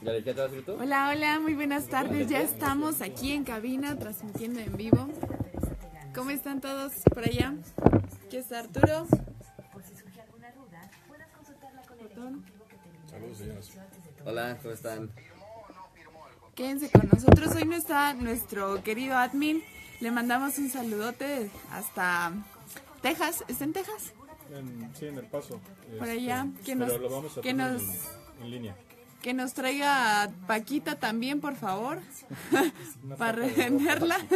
Hola, hola, muy buenas tardes. Ya estamos aquí en cabina transmitiendo en vivo. ¿Cómo están todos por allá? Aquí está Arturo. Saludos, señoras. Hola, ¿cómo están? Quédense con nosotros. Hoy no está nuestro querido admin. Le mandamos un saludote hasta Texas. ¿Está en Texas? En- sí, en el paso. Por Este, allá. Que nos, pero lo vamos a que poner nos, en, en línea. Que nos traiga a Paquita también, por favor. Para revenderla.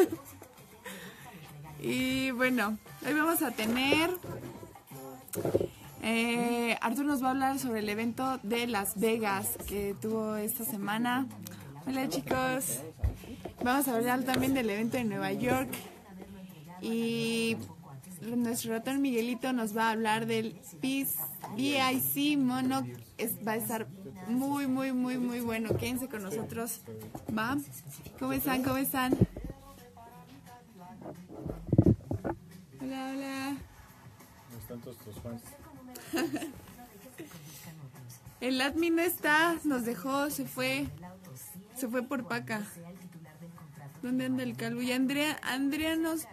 Y bueno, hoy vamos a tener. Eh, Artur nos va a hablar sobre el evento de Las Vegas que tuvo esta semana. Hola chicos. Vamos a hablar también del evento de Nueva York. Y nuestro ratón Miguelito nos va a hablar del PIS VIC Mono. Es- va a estar muy, muy, muy, muy bueno. Quédense con nosotros. ¿Va? ¿Cómo están? ¿Cómo están? Hola, hola. ¿Dónde están todos tus fans? El admin no está, nos dejó, se fue. Se fue por Paca. ¿Dónde anda el calvo? Y Andrea, Andrea nos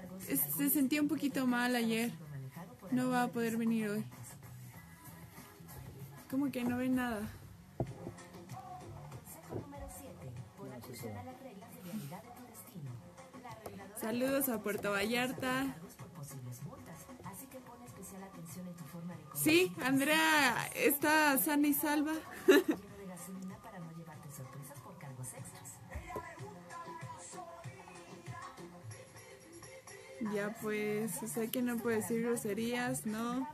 se sentía un poquito mal ayer. No va a poder venir hoy. ¿Cómo que no ve nada? Saludos a Puerto Vallarta. Sí, Andrea está sana y salva. Ya pues, sé que no puede decir groserías, ¿no?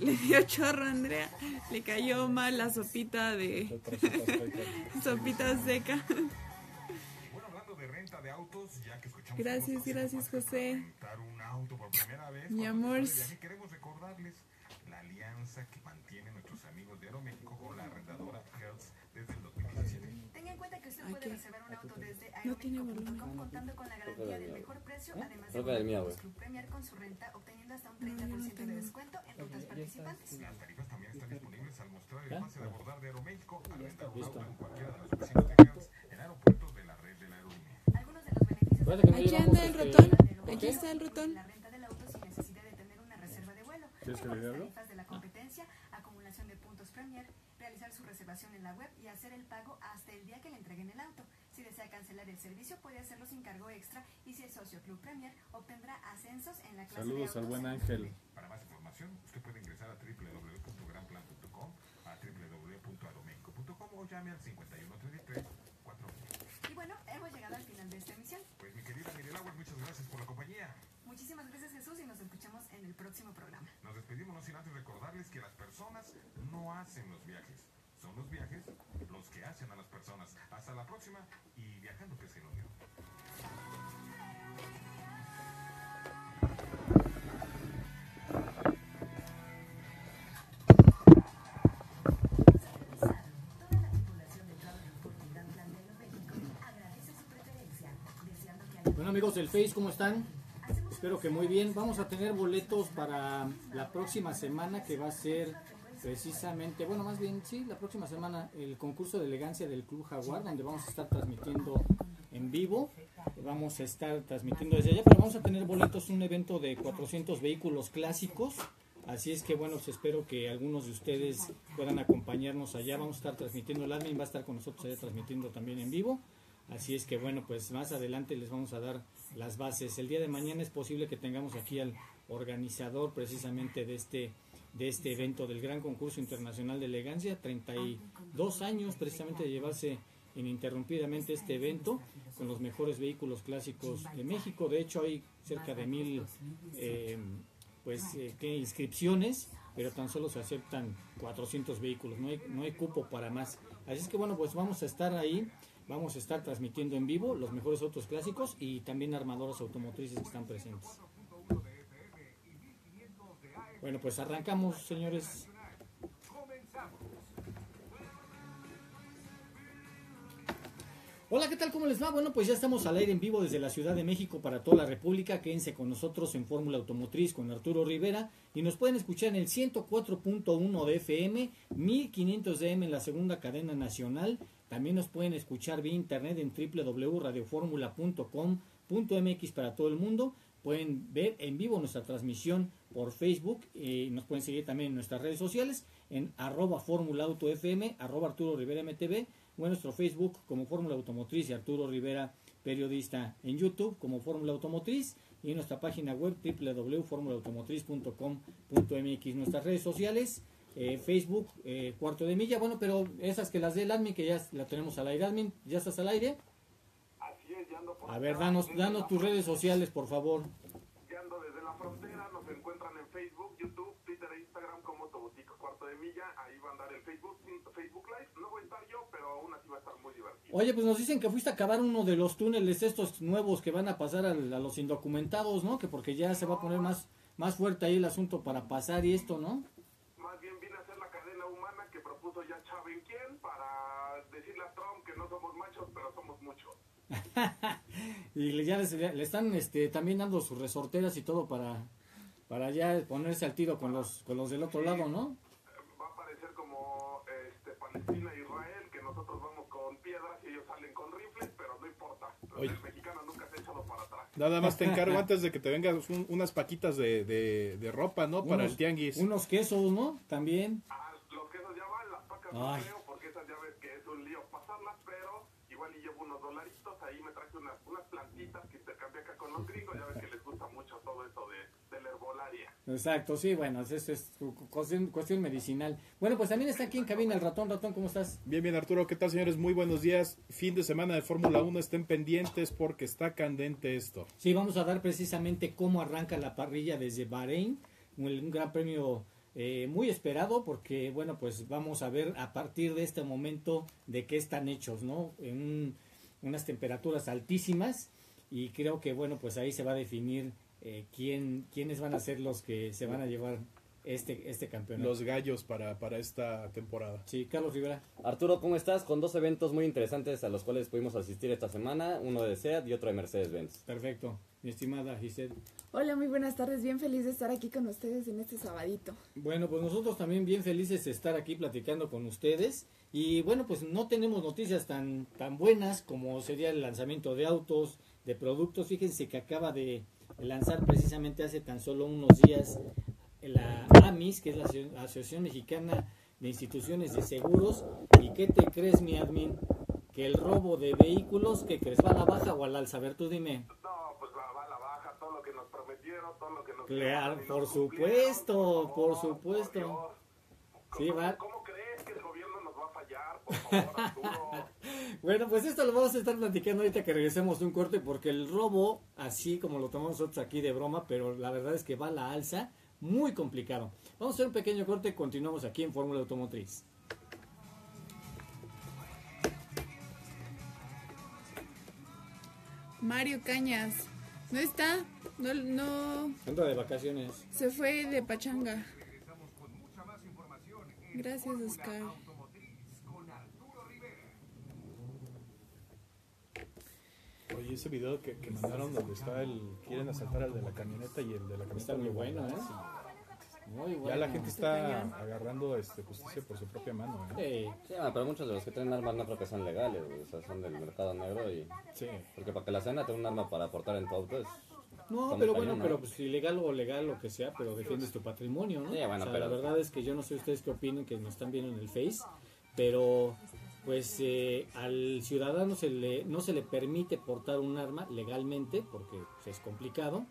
Le dio chorro a Andrea, le cayó mal la sopita de sopita seca. Bueno, hablando de renta de autos, ya que escuchamos Gracias, gracias, José. rentar un auto por primera vez, Mi amor. queremos recordarles la alianza que mantienen nuestros amigos de Aeroméxico con la arrendadora Hertz desde el 2017. Tenga en cuenta que usted puede reservar un auto desde No tiene aeroméxico.com contando con la garantía del mejor precio, además de Premier con su renta, obteniendo hasta un 30% de descuento en rutas participantes. Las tarifas también están disponibles al mostrar el pase de abordar de Aeroméxico al rentar un auto en cualquiera de las oficinas de en aeropuertos de la red de la aerolínea. Algunos de los beneficios no Aquí anda el este- ratón. Aquí está el ratón. la renta del auto sin necesidad de tener una reserva de vuelo. ¿Quieres que le diga algo? tarifas de la competencia, acumulación de puntos Premier, realizar su reservación en la web y hacer el pago hasta el día que le entreguen el auto. Si desea cancelar el servicio, puede hacerlo sin cargo extra y si es socio Club Premier, obtendrá ascensos en la clase Saludos de al autos buen en Ángel. Para más información, usted puede ingresar a www.granplan.com, a www.aeroméxico.com o llame al 5133 4000. Y bueno, hemos llegado al final de esta emisión. Pues mi querida Miguel Aguas, muchas gracias por la compañía. Muchísimas gracias Jesús y nos escuchamos en el próximo programa. Nos despedimos no sin antes recordarles que las personas no hacen los viajes, son los viajes los que hacen a las personas. Hasta la próxima y viajando que se lo dio. Bueno amigos del Face, ¿cómo están? Espero que muy bien. Vamos a tener boletos para la próxima semana que va a ser precisamente, bueno, más bien, sí, la próxima semana el concurso de elegancia del Club Jaguar, donde vamos a estar transmitiendo en vivo. Vamos a estar transmitiendo desde allá, pero vamos a tener boletos, un evento de 400 vehículos clásicos. Así es que bueno, pues espero que algunos de ustedes puedan acompañarnos allá. Vamos a estar transmitiendo, el admin va a estar con nosotros allá transmitiendo también en vivo. Así es que bueno, pues más adelante les vamos a dar las bases. El día de mañana es posible que tengamos aquí al organizador precisamente de este de este evento del Gran Concurso Internacional de Elegancia, 32 años precisamente de llevarse ininterrumpidamente este evento con los mejores vehículos clásicos de México. De hecho, hay cerca de mil eh, pues eh, inscripciones, pero tan solo se aceptan 400 vehículos, no hay, no hay cupo para más. Así es que bueno, pues vamos a estar ahí, vamos a estar transmitiendo en vivo los mejores autos clásicos y también armadoras automotrices que están presentes. Bueno, pues arrancamos, señores. Hola, ¿qué tal? ¿Cómo les va? Bueno, pues ya estamos al aire en vivo desde la Ciudad de México para toda la República. Quédense con nosotros en Fórmula Automotriz con Arturo Rivera y nos pueden escuchar en el 104.1 de FM, 1500 de M en la segunda cadena nacional. También nos pueden escuchar vía internet en www.radioformula.com.mx para todo el mundo. Pueden ver en vivo nuestra transmisión por Facebook y nos pueden seguir también en nuestras redes sociales en arroba Fórmula Auto FM, arroba Arturo Rivera MTV o en nuestro Facebook como Fórmula Automotriz y Arturo Rivera Periodista en YouTube como Fórmula Automotriz y en nuestra página web www.formulaautomotriz.com.mx nuestras redes sociales eh, Facebook eh, Cuarto de Milla bueno pero esas que las del admin que ya la tenemos al aire admin ya estás al aire Así es, ya ando por a ver danos danos tus redes sociales por favor Ya ando desde la frontera, nos encuentran en Facebook, YouTube, Twitter e Instagram como Autobotico Cuarto de Milla. Ahí va a andar el Facebook, Facebook Live. No voy a estar yo, pero aún así va a estar muy divertido. Oye, pues nos dicen que fuiste a acabar uno de los túneles estos nuevos que van a pasar al- a, los indocumentados, ¿no? Que porque ya se va a poner más, más fuerte ahí el asunto para pasar y esto, ¿no? Más bien vine a hacer la cadena humana que propuso ya Chávez quién para decirle a Trump que no somos machos, pero somos muchos. Y le- ya les- le, están este, también dando sus resorteras y todo para, para ya ponerse al tiro con los, con los del otro lado, ¿no? Va a parecer como este, Palestina e Israel, que nosotros vamos con piedras y ellos salen con rifles, pero no importa. Oye. El mexicano nunca se ha echado para atrás. Nada más te encargo antes de que te vengas un- unas paquitas de, de, de ropa, ¿no? Para Unos- el tianguis. Unos quesos, ¿no? También. Ah, los quesos ya van, las pacas Ay. no creo, porque esas ya ves que es un lío pasarlas, pero igual y llevo ahí me traje unas, unas plantitas que intercambié acá con los gringos, ya ves que les gusta mucho todo eso de, de la herbolaria. Exacto, sí, bueno, eso es cu- cu- cuestión, cuestión medicinal. Bueno, pues también está aquí en cabina el ratón. Ratón, ¿cómo estás? Bien, bien, Arturo. ¿Qué tal, señores? Muy buenos días. Fin de semana de Fórmula 1. Estén pendientes porque está candente esto. Sí, vamos a dar precisamente cómo arranca la parrilla desde Bahrein, un, un gran premio eh, muy esperado porque, bueno, pues vamos a ver a partir de este momento de qué están hechos, ¿no? En un- unas temperaturas altísimas y creo que, bueno, pues ahí se va a definir eh, quién, quiénes van a ser los que se van a llevar este, este campeonato. Los gallos para, para esta temporada. Sí, Carlos Rivera. Arturo, ¿cómo estás? Con dos eventos muy interesantes a los cuales pudimos asistir esta semana, uno de SEAT y otro de Mercedes-Benz. Perfecto. Mi estimada Giselle. Hola, muy buenas tardes. Bien feliz de estar aquí con ustedes en este sabadito. Bueno, pues nosotros también bien felices de estar aquí platicando con ustedes. Y bueno, pues no tenemos noticias tan, tan buenas como sería el lanzamiento de autos, de productos. Fíjense que acaba de lanzar precisamente hace tan solo unos días la AMIS, que es la Aso- Asociación Mexicana de Instituciones de Seguros. ¿Y qué te crees, mi admin? Que el robo de vehículos, ¿qué crees? ¿Va a la baja o al alza? A ver, tú dime. No, pues va, va a la baja, todo lo que nos prometieron, todo lo que nos Claro, quedaron y por supuesto, por favor, supuesto. Sí, ¿Cómo, va. ¿Cómo crees que el gobierno nos va a fallar? Por favor, Arturo. Bueno, pues esto lo vamos a estar platicando ahorita que regresemos de un corte, porque el robo, así como lo tomamos nosotros aquí de broma, pero la verdad es que va a la alza, muy complicado. Vamos a hacer un pequeño corte y continuamos aquí en Fórmula Automotriz. Mario Cañas. ¿No está? No, no. Anda de vacaciones. Se fue de pachanga. Gracias, Oscar. Oye, ese video que, que mandaron donde está el. Quieren asaltar al de la camioneta y el de la camioneta. Está muy bueno, ¿eh? Muy bueno. Ya la gente Está está agarrando este, justicia por su propia mano. ¿eh? Sí, Sí, ah, pero muchos de los que tienen armas no creo que son legales, o sea, son del mercado negro y... Sí. Porque para que la cena tenga un arma para aportar en tu auto es... No, pero bueno, ¿no? pero pues ilegal o legal, lo que sea, pero defiendes tu patrimonio, ¿no? Sí, bueno, O sea, pero- La verdad es que yo no sé ustedes qué opinen, que nos están viendo en el Face, pero pues eh, al ciudadano se le, no se le permite portar un arma legalmente, porque pues, es complicado,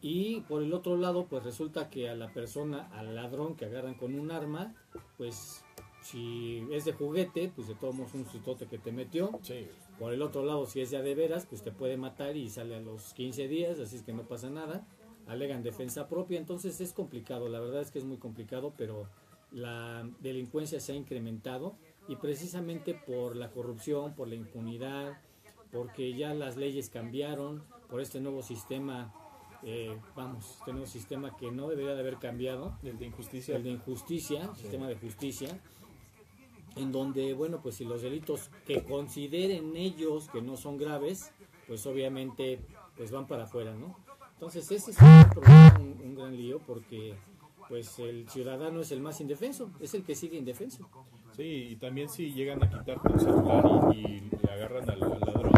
y por el otro lado, pues resulta que a la persona, al ladrón que agarran con un arma, pues si es de juguete, pues de todos modos un sustote que te metió, Sí. por el otro lado, si es ya de veras, pues te puede matar y sale a los 15 días, así es que no pasa nada. Alegan defensa propia, entonces es complicado, la verdad es que es muy complicado, pero la delincuencia se ha incrementado y precisamente por la corrupción, por la impunidad, porque ya las leyes cambiaron, por este nuevo sistema, eh, vamos, este nuevo sistema que no debería de haber cambiado, El de injusticia. el de injusticia, sistema de justicia, en donde, bueno, pues si los delitos que consideren ellos que no son graves, pues obviamente pues van para afuera, ¿no? Entonces ese es un, gran lío porque pues el ciudadano es el más indefenso, es el que sigue indefenso. Sí, y también si llegan a quitarte un celular y, y le agarran al, al ladrón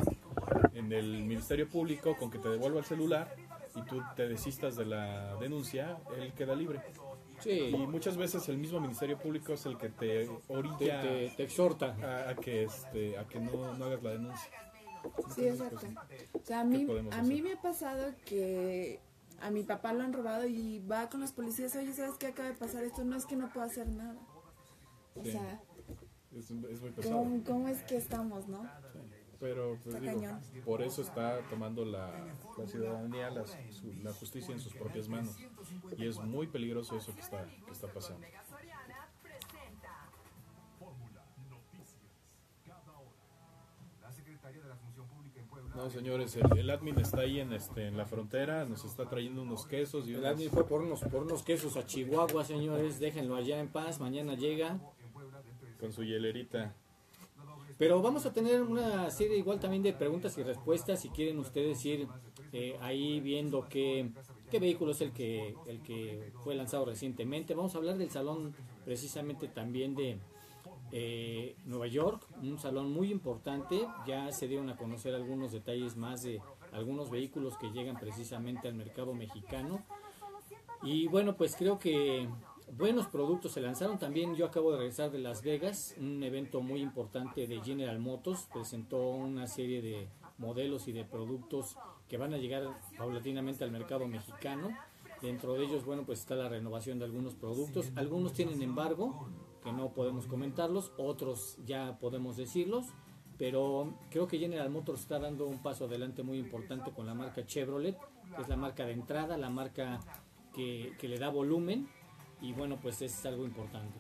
en el Ministerio Público con que te devuelva el celular y tú te desistas de la denuncia, él queda libre. Sí, Y muchas veces el mismo Ministerio Público es el que te orilla te- te exhorta. a, a que este a que no, no hagas la denuncia. Sí, exacto. O sea, a mí, a mí me ha pasado que a mi papá lo han robado y va con los policías, oye, ¿sabes qué acaba de pasar esto? No es que no puedo hacer nada. O Sí. sea, Es, es muy pesado. ¿cómo, cómo es que estamos, no? Pero pues, digo, por eso está tomando la, la ciudadanía la, su- la justicia en sus propias manos. Y es muy peligroso eso que está, que está pasando. No, señores, el, el admin está ahí en, este, en la frontera, nos está trayendo unos quesos y El unas- admin fue por unos, por unos quesos a Chihuahua, señores, déjenlo allá en paz, mañana llega. con su hielerita. Pero vamos a tener una serie igual también de preguntas y respuestas si quieren ustedes ir eh, ahí viendo qué, qué vehículo es el que, el que fue lanzado recientemente. Vamos a hablar del salón precisamente también de eh, Nueva York, un salón muy importante. Ya se dieron a conocer algunos detalles más de algunos vehículos que llegan precisamente al mercado mexicano. Y bueno, pues creo que buenos productos se lanzaron. También yo acabo de regresar de Las Vegas, un evento muy importante de General Motors. Presentó una serie de modelos y de productos que van a llegar paulatinamente al mercado mexicano. Dentro de ellos, bueno, pues está la renovación de algunos productos. Algunos tienen embargo, que no podemos comentarlos, otros ya podemos decirlos. Pero creo que General Motors está dando un paso adelante muy importante con la marca Chevrolet, que es la marca de entrada, la marca que, que le da volumen y bueno, pues es algo importante.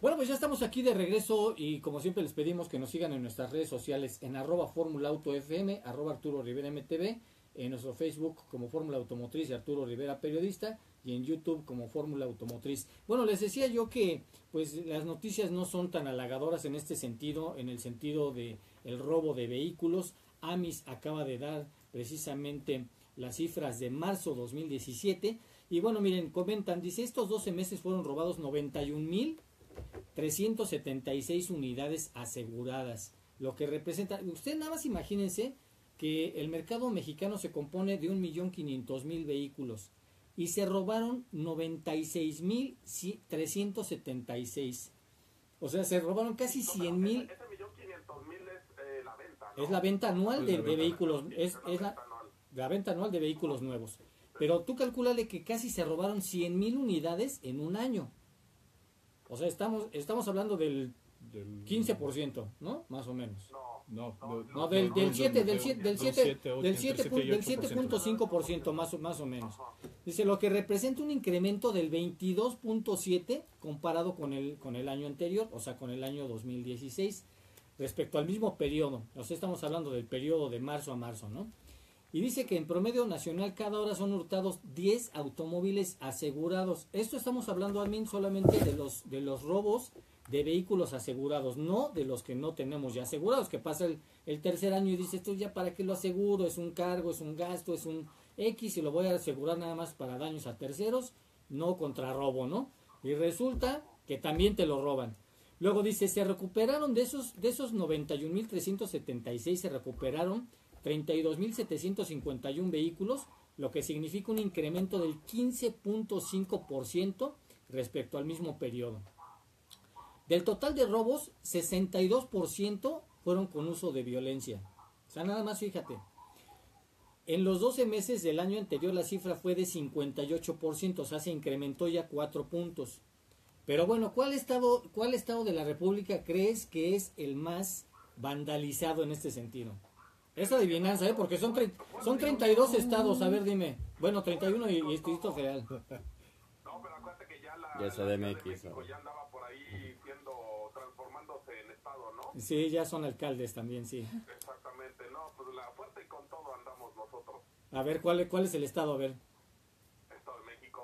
Bueno, pues ya estamos aquí de regreso y como siempre les pedimos que nos sigan en nuestras redes sociales en arroba Fórmula Auto FM, arroba Arturo Rivera MTV, en nuestro Facebook como Fórmula Automotriz y Arturo Rivera Periodista y en YouTube como Fórmula Automotriz. Bueno, les decía yo que pues las noticias no son tan halagadoras en este sentido, en el sentido de el robo de vehículos. Amis acaba de dar precisamente las cifras de marzo 2017 y bueno, miren, comentan, dice, estos 12 meses fueron robados 91.376 unidades aseguradas, lo que representa, usted nada más imagínense que el mercado mexicano se compone de 1.500.000 vehículos y se robaron 96.376. O sea, se robaron casi 100.000 Ese millón quinientos mil es eh, la venta, ¿no? es la venta anual de, vehículos, es, es la, la venta anual de vehículos nuevos. Pero tú calculale que casi se robaron 100 mil unidades en un año. O sea, estamos, estamos hablando del Del, 15%, ¿no? Más o menos. No, no, No, del, del 7, del 7, del 7, ocho, del entre 7, siete y del 8%. 7.5% más, o- más o menos. Dice, lo que representa un incremento del 22.7 comparado con el, con el año anterior, o sea, con el año 2016, respecto al mismo periodo. O sea, estamos hablando del periodo de marzo a marzo, ¿no? Y dice que en promedio nacional cada hora son hurtados 10 automóviles asegurados. Esto estamos hablando, Armin, solamente de los, de los robos de vehículos asegurados, no de los que no tenemos ya asegurados, que pasa el, el tercer año y dice, esto ya para qué lo aseguro, es un cargo, es un gasto, es un X y lo voy a asegurar nada más para daños a terceros, no contra robo, ¿no? Y resulta que también te lo roban. Luego dice, se recuperaron de esos, de esos 91.376, se recuperaron 32.751 vehículos, lo que significa un incremento del 15.5% respecto al mismo periodo. Del total de robos, 62% fueron con uso de violencia. O sea, nada más fíjate. En los 12 meses del año anterior la cifra fue de 58%, o sea, se incrementó ya 4 puntos. Pero bueno, ¿cuál estado, ¿cuál estado de la República crees que es el más vandalizado en este sentido? Es adivinanza, ¿eh? Porque son, tre- son 32 estados, a ver, dime. Bueno, 31 y, y Distrito Federal. No, pero acuérdate que ya la, Ya es la Ciudad de CDMX, ya andaba por ahí siendo, transformándose en estado, ¿no? Sí, ya son alcaldes también, sí. Exactamente, no, pues la fuerte y con todo andamos nosotros. A ver, ¿cuál, cuál es el estado? A ver.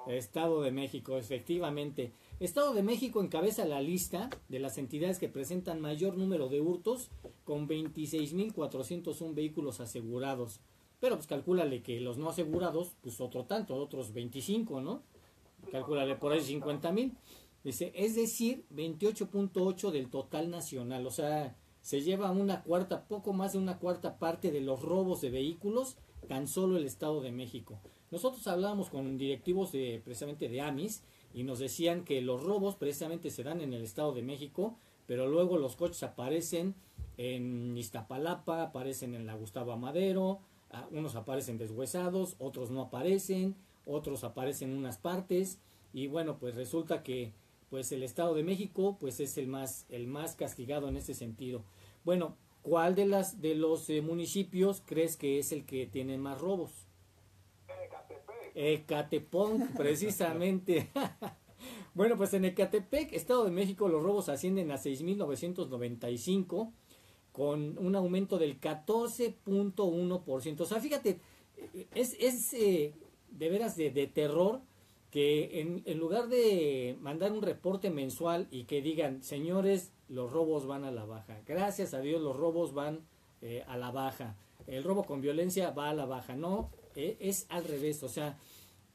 Estado de México. Efectivamente. Estado de México encabeza la lista de las entidades que presentan mayor número de hurtos con 26.401 vehículos asegurados. Pero pues calcúlale que los no asegurados, pues otro tanto, otros 25, ¿no? Calcúlale por ahí 50.000. Dice, es decir, 28.8 del total nacional. O sea, se lleva una cuarta, poco más de una cuarta parte de los robos de vehículos tan solo el Estado de México. Nosotros hablábamos con directivos de precisamente de AMIS y nos decían que los robos precisamente se dan en el Estado de México, pero luego los coches aparecen en Iztapalapa, aparecen en la Gustavo Amadero, ah, unos aparecen deshuesados, otros no aparecen, otros aparecen en unas partes y bueno, pues resulta que pues el Estado de México pues es el más el más castigado en ese sentido. Bueno, ¿cuál de las de los eh, municipios crees que es el que tiene más robos? Ecatepec, precisamente. bueno, pues en Ecatepec, Estado de México, los robos ascienden a 6.995 con un aumento del 14.1%. O sea, fíjate, es, es eh, de veras de, de terror que en, en, lugar de mandar un reporte mensual y que digan, señores, los robos van a la baja. Gracias a Dios los robos van eh, a la baja. El robo con violencia va a la baja. No, eh, es al revés. O sea,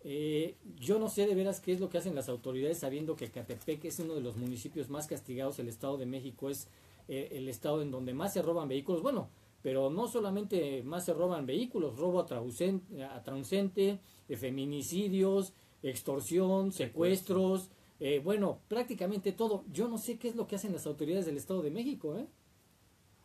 eh, yo no sé de veras qué es lo que hacen las autoridades sabiendo que Catepec es uno de los municipios más castigados. El Estado de México es el estado en donde más se roban vehículos. Bueno, pero no solamente más se roban vehículos, robo a, transeúnte, feminicidios, extorsión, secuestros, eh, bueno, prácticamente todo. Yo no sé qué es lo que hacen las autoridades del Estado de México, ¿eh?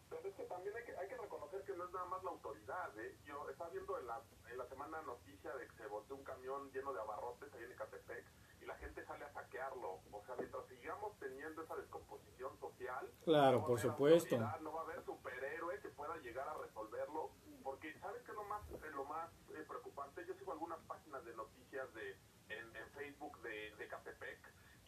Pero es que también hay que, hay que reconocer que no es nada más la autoridad, ¿eh? Yo estaba viendo en la, en la semana noticia de que se volteó un camión lleno de abarrotes ahí en Ecatepec y la gente sale a saquearlo. O sea, mientras sigamos teniendo esa descomposición social... Claro, por supuesto. No va a haber superhéroe que pueda llegar a resolverlo, porque ¿sabes qué es lo más, lo más eh, preocupante? Yo sigo algunas páginas de noticias de en, en Facebook de, de Catepec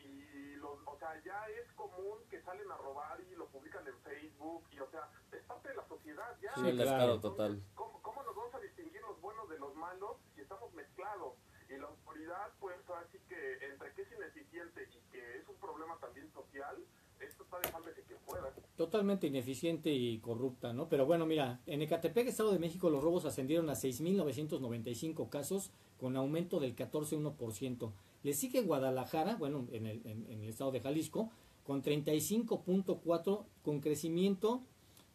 y los, o sea, ya es común que salen a robar y lo publican en Facebook y o sea, es parte de la sociedad ya. Sí, claro, total. ¿cómo, ¿cómo, nos vamos a distinguir los buenos de los malos si estamos mezclados? Y la autoridad, pues así que entre que es ineficiente y que es un problema también social, esto está dejando que. Totalmente ineficiente y corrupta, ¿no? Pero bueno, mira, en Ecatepec, Estado de México, los robos ascendieron a 6.995 casos con aumento del 14,1%. Le sigue Guadalajara, bueno, en el, estado de Jalisco, con 35.4, con crecimiento,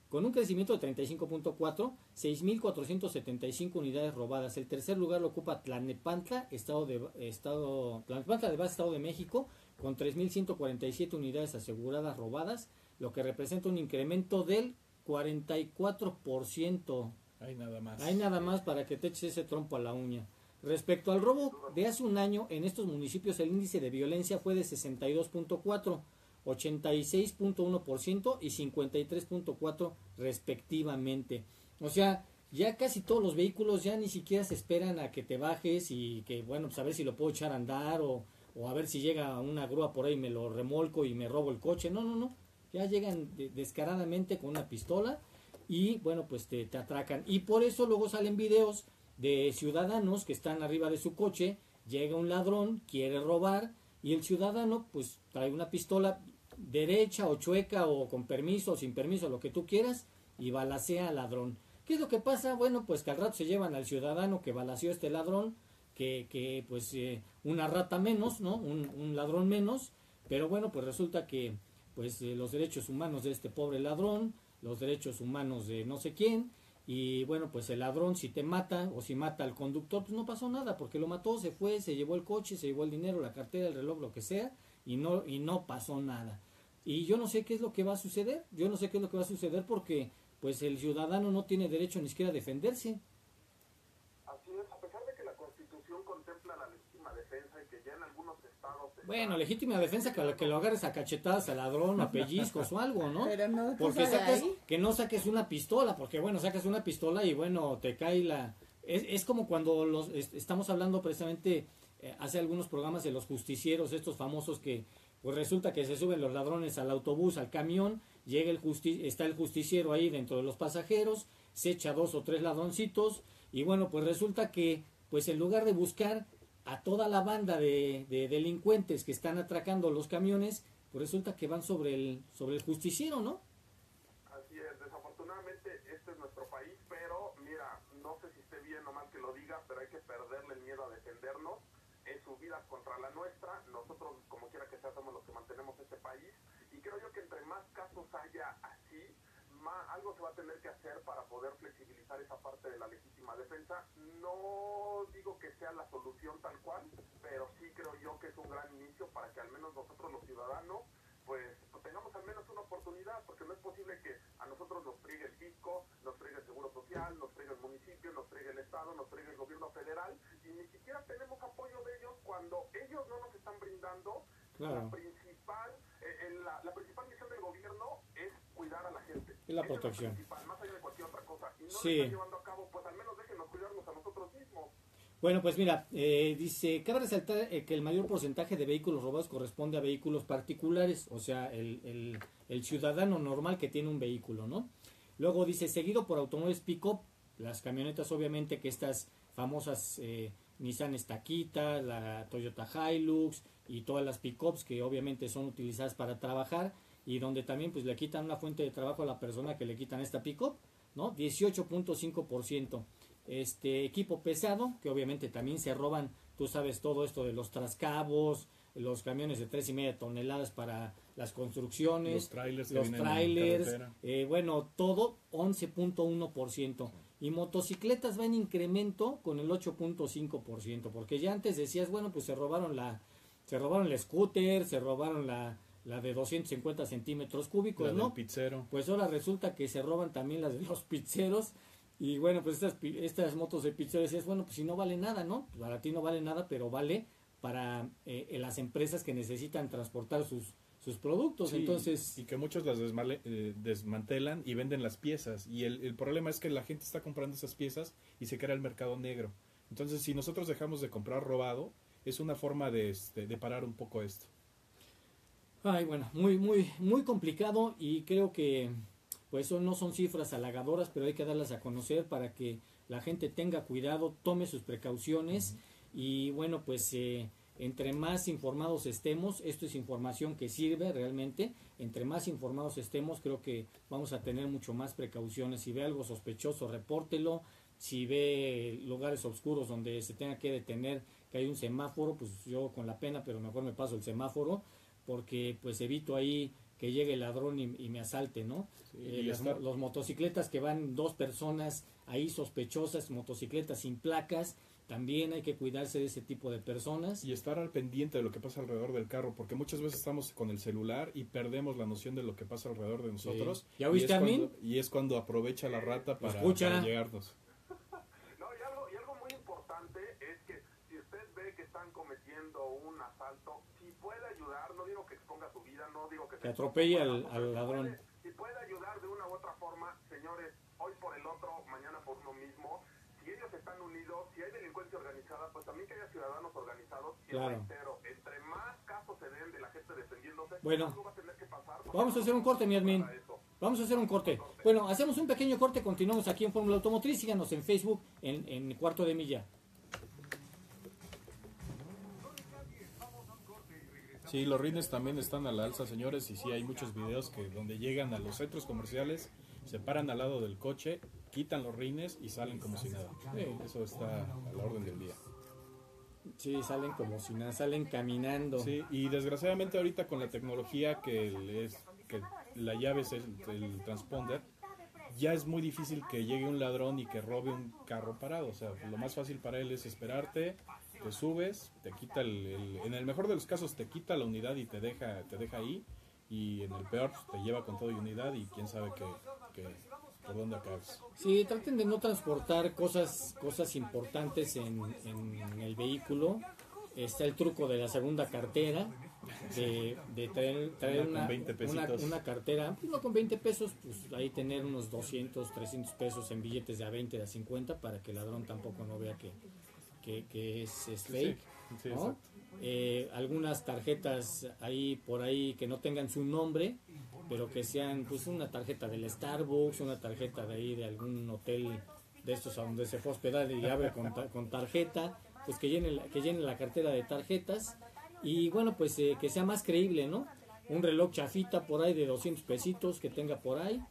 con un crecimiento de 35.4, 6.475 unidades robadas. El tercer lugar lo ocupa Tlanepantla, estado de, estado, Tlanepantla de Base, Estado de México, con 3.147 unidades aseguradas robadas, lo que representa un incremento del 44%. Hay nada más. Hay nada más para que te eches ese trompo a la uña. Respecto al robo de hace un año, en estos municipios el índice de violencia fue de 62.4, 86.1% y 53.4 respectivamente. O sea, ya casi todos los vehículos ya ni siquiera se esperan a que te bajes y que, bueno, pues a ver si lo puedo echar a andar o, o a ver si llega una grúa por ahí me lo remolco y me robo el coche. No, no, no. Ya llegan descaradamente con una pistola y, bueno, pues te, atracan. Y por eso luego salen videos de ciudadanos que están arriba de su coche, llega un ladrón, quiere robar y el ciudadano pues trae una pistola derecha o chueca o con permiso o sin permiso, lo que tú quieras, y balacea al ladrón. ¿Qué es lo que pasa? Bueno, pues que al rato se llevan al ciudadano que balaceó este ladrón, que, que pues eh, una rata menos, ¿no? Un, ladrón menos, pero bueno, pues resulta que pues eh, los derechos humanos de este pobre ladrón, los derechos humanos de no sé quién, y bueno, pues el ladrón si te mata o si mata al conductor, pues no pasó nada, porque lo mató, se fue, se llevó el coche, se llevó el dinero, la cartera, el reloj, lo que sea, y no, y no pasó nada. Y yo no sé qué es lo que va a suceder, yo no sé qué es lo que va a suceder porque pues el ciudadano no tiene derecho ni siquiera a defenderse. Así es, a pesar de que la Constitución contempla la legítima defensa y que ya en algunos estados... Bueno, legítima defensa que, que lo agarres a cachetadas al ladrón, a pellizcos o algo, ¿no? Pero no porque sacas, que no saques una pistola, porque bueno, sacas una pistola y bueno, te cae la... Es, es como cuando los estamos hablando precisamente eh, hace algunos programas de los justicieros, estos famosos que pues resulta que se suben los ladrones al autobús, al camión, llega el justi está el justiciero ahí dentro de los pasajeros, se echa dos o tres ladroncitos y bueno, pues resulta que pues en lugar de buscar a toda la banda de, de delincuentes que están atracando los camiones, pues resulta que van sobre el, sobre el justiciero, ¿no? Así es, desafortunadamente este es nuestro país, pero mira, no sé si esté bien o mal que lo diga, pero hay que perderle el miedo a defendernos. Es su vida contra la nuestra, nosotros como quiera que sea somos los que mantenemos este país y creo yo que entre más casos haya así, más, algo se va a tener que hacer para poder flexibilizar esa parte de la legítima defensa. No digo que sea la solución tal cual, pero sí creo yo que es un gran inicio para que al menos nosotros los ciudadanos pues tengamos al menos una oportunidad, porque no es posible que a nosotros nos traiga el fisco, nos traiga el Seguro Social, nos traiga el municipio, nos traiga el Estado, nos traiga el gobierno federal, y ni siquiera tenemos apoyo de ellos cuando ellos no nos están brindando Claro. la principal, eh, eh, la, la principal misión del gobierno es cuidar a la. Es la protección. Sí. pues. Bueno, pues mira, eh, dice, cabe resaltar eh, que el mayor porcentaje de vehículos robados corresponde a vehículos particulares, o sea, el, el- el ciudadano normal que tiene un vehículo, ¿no? Luego dice, seguido por automóviles pick-up, las camionetas obviamente que estas famosas eh, Nissan Estaquita, la Toyota Hilux y todas las pick-ups que obviamente son utilizadas para trabajar y donde también pues le quitan una fuente de trabajo a la persona que le quitan esta pick-up, ¿no? 18.5%. Este equipo pesado, que obviamente también se roban, tú sabes todo esto de los trascabos, los camiones de tres y media toneladas para las construcciones, Los trailers los trailers, eh, bueno, todo 11.1%. Y motocicletas va en incremento con el 8.5%, porque ya antes decías, bueno, pues se robaron la, se robaron el scooter, se robaron la, la de 250 centímetros cúbicos, La del ¿no? pizzero. Pues ahora resulta que se roban también las de los pizzeros. Y bueno, pues estas, estas motos de pizzeros decías, bueno, pues si no vale nada, ¿no? Para ti no vale nada, pero vale para eh, eh, las empresas que necesitan transportar sus, sus productos. Sí, Entonces, y que muchos las desmale- eh, desmantelan y venden las piezas. Y el, el problema es que la gente está comprando esas piezas y se crea el mercado negro. Entonces, si nosotros dejamos de comprar robado, es una forma de, este, de parar un poco esto. Ay, bueno, muy, muy, muy complicado y creo que pues no son cifras halagadoras, pero hay que darlas a conocer para que la gente tenga cuidado, tome sus precauciones y bueno, pues eh, entre más informados estemos, esto es información que sirve realmente, entre más informados estemos, creo que vamos a tener mucho más precauciones. Si ve algo sospechoso, repórtelo. Si ve lugares oscuros donde se tenga que detener, que hay un semáforo, pues yo con la pena, pero mejor me paso el semáforo porque pues evito ahí que llegue el ladrón y, y me asalte, ¿no? Eh, y las los motocicletas que van dos personas ahí sospechosas, motocicletas sin placas, también hay que cuidarse de ese tipo de personas. Y estar al pendiente de lo que pasa alrededor del carro, porque muchas veces estamos con el celular y perdemos la noción de lo que pasa alrededor de nosotros. ¿Ya Y oíste, es Armin? cuando- Y es cuando aprovecha la rata para llegarnos. No, y algo, y algo muy importante es que si usted ve que están cometiendo un asalto, si puede ayudar, no digo que exponga su vida, no digo que... Que atropelle al- al si ladrón. puede- Si puede ayudar de una u otra forma, señores, hoy por el otro, mañana por uno mismo, si ellos están unidos, si hay delincuencia organizada, pues también que haya ciudadanos organizados. Y Claro. reitero, entre más casos se den de la gente defendiéndose, Bueno. algo va a tener que pasar. Vamos a hacer un corte, mi eso. Vamos a hacer un corte. Bueno, hacemos un pequeño corte, continuamos aquí en Fórmula Automotriz, síganos en Facebook, en, en Cuarto de Milla. Sí, los rines también están a la alza, señores, y sí hay muchos videos que donde llegan a los centros comerciales, se paran al lado del coche, quitan los rines y salen como si nada. Eso está a la orden del día. Sí, salen como si nada, salen caminando. Sí, y desgraciadamente ahorita con la tecnología que, es, que la llave es el, el transponder, ya es muy difícil que llegue un ladrón y que robe un carro parado. O sea, lo más fácil para él es esperarte, te subes, te quita el, el- en el mejor de los casos te quita la unidad y te deja, te deja ahí, y en el peor pues, te lleva con todo y unidad y quién sabe que, que por dónde acabes. Sí, traten de no transportar cosas, cosas importantes en, en el vehículo. Está el truco de la segunda cartera, de, de traer, traer Una con una, 20 una, una cartera, no con 20 pesos, pues ahí tener unos 200, 300 pesos en billetes de a 20, de a 50, para que el ladrón tampoco no vea que, que, que es, es fake. sí, ¿no? exacto. Eh, algunas tarjetas ahí por ahí que no tengan su nombre, pero que sean pues una tarjeta del Starbucks, una tarjeta de ahí de algún hotel de estos a donde se fue a hospedar y abre con, con tarjeta, pues que llene la, que llene la cartera de tarjetas y bueno, pues eh, que sea más creíble, ¿no? Un reloj chafita por ahí de 200 pesitos que tenga por ahí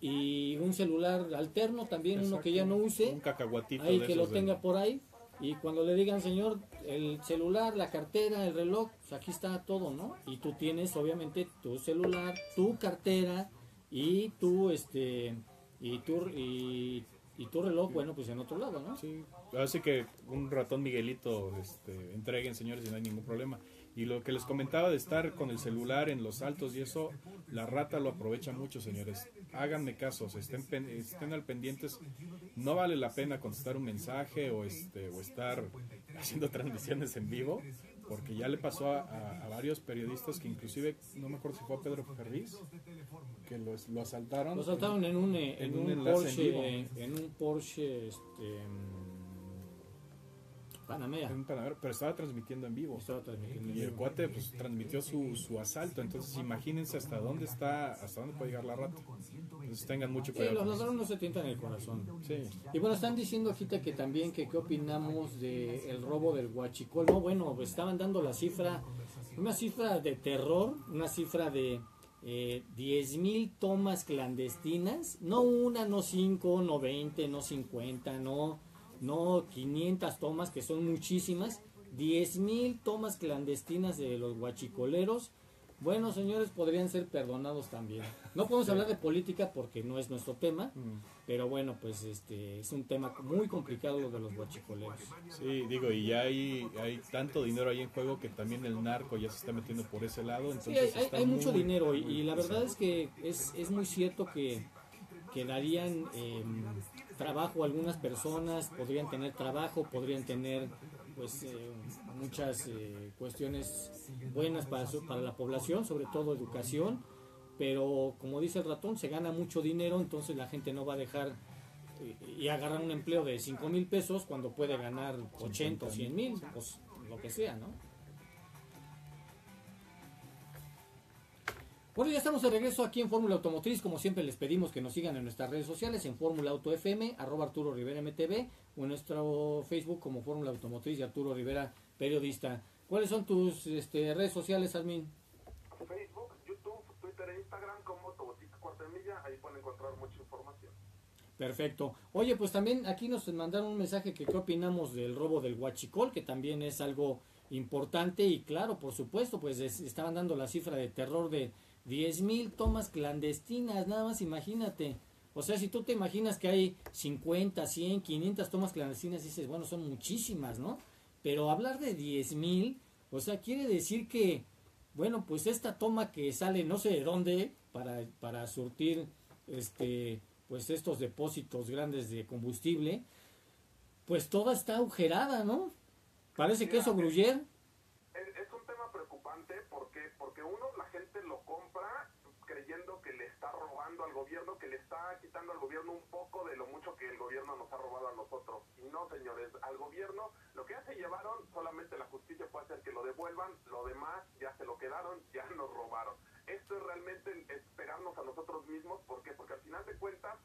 y un celular alterno también, uno que ya no use, Un cacahuatito ahí de que lo de- tenga por ahí y cuando le digan señor el celular la cartera el reloj pues aquí está todo no y tú tienes obviamente tu celular tu cartera y tu este y tu y, y tu reloj bueno pues en otro lado no Sí, así que un ratón Miguelito este, entreguen, señores, y no hay ningún problema. Y lo que les comentaba de estar con el celular en los altos y eso, la rata lo aprovecha mucho, señores. Háganme casos, estén, pen- estén al pendientes. No vale la pena contestar un mensaje o, este, o estar haciendo transmisiones en vivo, porque ya le pasó a, a- a varios periodistas que inclusive, no me acuerdo si fue a Pedro Ferriz, que los- lo asaltaron. lo saltaron en un eh, en, En un un, enlace en Porsche vivo. en un Porsche este Panamera en un Panamera, pero estaba transmitiendo en vivo. Estaba transmitiendo en Y el cuate pues transmitió su, su asalto, entonces imagínense hasta dónde está, hasta dónde puede llegar la rata. Entonces tengan mucho Sí, cuidado. los con eso. ladrones no se tientan el corazón Sí. Y bueno, están diciendo aquí que también que qué opinamos de el robo del huachicol. No, bueno, pues estaban dando la cifra, una cifra de terror, una cifra de eh, 10 mil tomas clandestinas, no una, no cinco, no 20, no 50, no, no 500 tomas, que son muchísimas, 10 mil tomas clandestinas de los huachicoleros. Bueno, señores, podrían ser perdonados también. No podemos hablar de política porque no es nuestro tema, pero bueno, pues este es un tema muy complicado lo de los huachicoleros. Sí, digo, y ya hay, hay tanto dinero ahí en juego que también el narco ya se está metiendo por ese lado. Sí, Entonces hay, hay- mucho dinero y, muy y la verdad es que es, es muy cierto que, que darían eh, trabajo algunas personas, podrían tener trabajo, podrían tener pues eh, muchas eh, cuestiones buenas para, su- para la población, sobre todo educación, pero como dice el ratón, se gana mucho dinero, entonces la gente no va a dejar eh, y agarrar un empleo de 5 mil pesos cuando puede ganar 80 o 100 mil, pues lo que sea, ¿no? Bueno, ya estamos de regreso aquí en Fórmula Automotriz. Como siempre, les pedimos que nos sigan en nuestras redes sociales, en Fórmula Auto FM, arroba Arturo Rivera MTV, o en nuestro Facebook como Fórmula Automotriz y Arturo Rivera, periodista. ¿Cuáles son tus este, redes sociales, Admin? Facebook, YouTube, Twitter e Instagram como Tobotica Cuarta Milla, ahí pueden encontrar mucha información. Perfecto. Oye, pues también aquí nos mandaron un mensaje que qué opinamos del robo del huachicol, que también es algo importante y claro, por supuesto, pues es- estaban dando la cifra de terror de 10 mil tomas clandestinas, nada más imagínate. O sea, si tú te imaginas que hay 50, 100, 500 tomas clandestinas, dices, bueno, son muchísimas, ¿no? Pero hablar de 10 mil, o sea, quiere decir que, bueno, pues esta toma que sale no sé de dónde para, para surtir este pues estos depósitos grandes de combustible, pues toda está agujerada, ¿no? Parece que eso Gruyère. Es, es un tema preocupante porque porque uno gente lo compra creyendo que le está robando al gobierno, que le está quitando al gobierno un poco de lo mucho que el gobierno nos ha robado a nosotros. Y no, señores, al gobierno lo que ya se llevaron, solamente la justicia puede hacer que lo devuelvan, lo demás ya se lo quedaron, ya nos robaron. Esto es realmente es pegarnos a nosotros mismos, ¿por qué? Porque al final de cuentas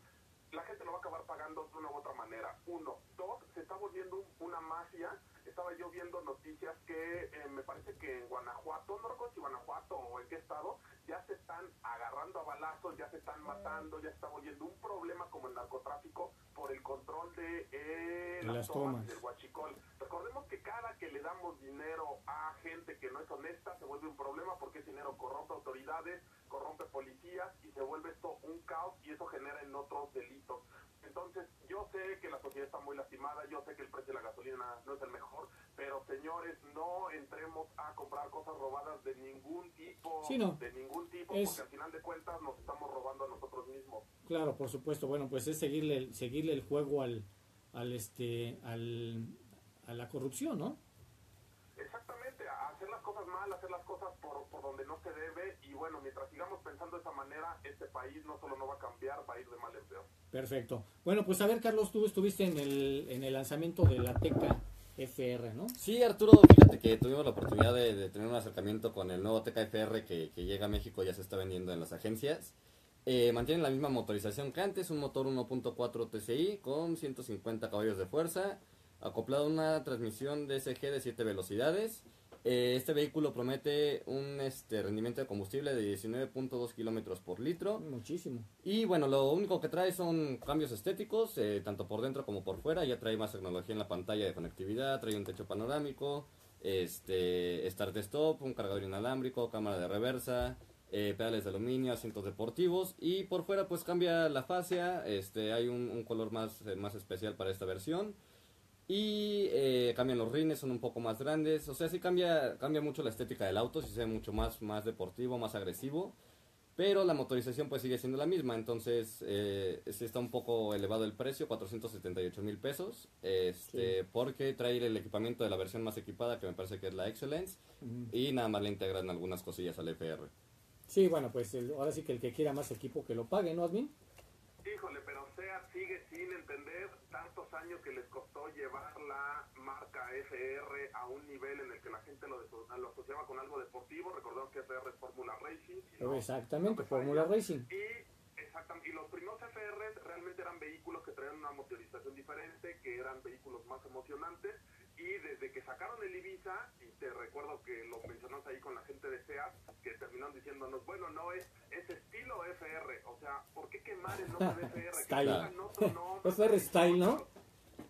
la gente lo va a acabar pagando de una u otra manera. Uno. Dos, se está volviendo un- una mafia. Estaba yo viendo noticias que eh, me parece que en Guanajuato, no recuerdo si Guanajuato o en qué estado, ya se están agarrando a balazos, ya se están matando, ya está volviendo un problema como el narcotráfico por el control de eh, De las tomas. del huachicol. Recordemos que cada que le damos dinero a gente que no es honesta se vuelve un problema porque ese dinero corrompe autoridades, corrompe policías y se vuelve esto un caos y eso genera en otros delitos. Entonces, yo sé que la sociedad está muy lastimada, yo sé que el precio de la gasolina no es el mejor, pero señores, no entremos a comprar cosas robadas de ningún tipo, Sí, no. de ningún tipo, Es- porque al final de cuentas nos estamos robando a nosotros mismos. Claro, por supuesto. Bueno, pues es seguirle, seguirle el juego al, al este, al, a la corrupción, ¿no? Exactamente, cosas mal, hacer las cosas por, por donde no se debe y bueno, mientras sigamos pensando de esa manera, este país no solo no va a cambiar, va a ir de mal en peor. Perfecto. Bueno, pues a ver, Carlos, tú estuviste en el, en el lanzamiento de la Teca FR, ¿no? Sí, Arturo, fíjate que tuvimos la oportunidad de, de tener un acercamiento con el nuevo TKFR que, que llega a México, ya se está vendiendo en las agencias. Eh, mantienen la misma motorización que antes, un motor 1.4 TCI con 150 caballos de fuerza, acoplado a una transmisión DSG de 7 velocidades. Eh, este vehículo promete un este, rendimiento de combustible de 19.2 kilómetros por litro. Muchísimo. Y bueno, lo único que trae son cambios estéticos, eh, tanto por dentro como por fuera. Ya trae más tecnología en la pantalla de conectividad, trae un techo panorámico, este, start stop, un cargador inalámbrico, cámara de reversa, eh, pedales de aluminio, asientos deportivos y por fuera pues cambia la fascia, este, hay un, un color más, más especial para esta versión. Y eh, cambian los rines, son un poco más grandes. O sea, sí cambia, cambia mucho la estética del auto, sí se ve mucho más, más deportivo, más agresivo. Pero la motorización pues sigue siendo la misma, entonces eh, sí está un poco elevado el precio, 478 mil pesos, este, porque trae el equipamiento de la versión más equipada, que me parece que es la Excellence, y nada más le integran algunas cosillas al FR. Sí, bueno, pues el- ahora sí que el que quiera más equipo que lo pague, ¿no, Admin? Híjole, pero SEAT sigue sin entender tantos años que les costó llevar la marca FR a un nivel en el que la gente lo, lo asociaba con algo deportivo. Recordemos que FR es Fórmula Racing. no- Exactamente, Fórmula. Racing. Y, exactamente, y los primeros FR realmente eran vehículos que traían una motorización diferente, que eran vehículos más emocionantes. Y desde que sacaron el Ibiza, y te recuerdo que lo mencionamos ahí con la gente de SEAT, que terminaron diciéndonos, bueno, no es, es estilo FR. O sea, ¿por qué quemar el nombre de FR? Que Style. nombre. FR Style, ¿no?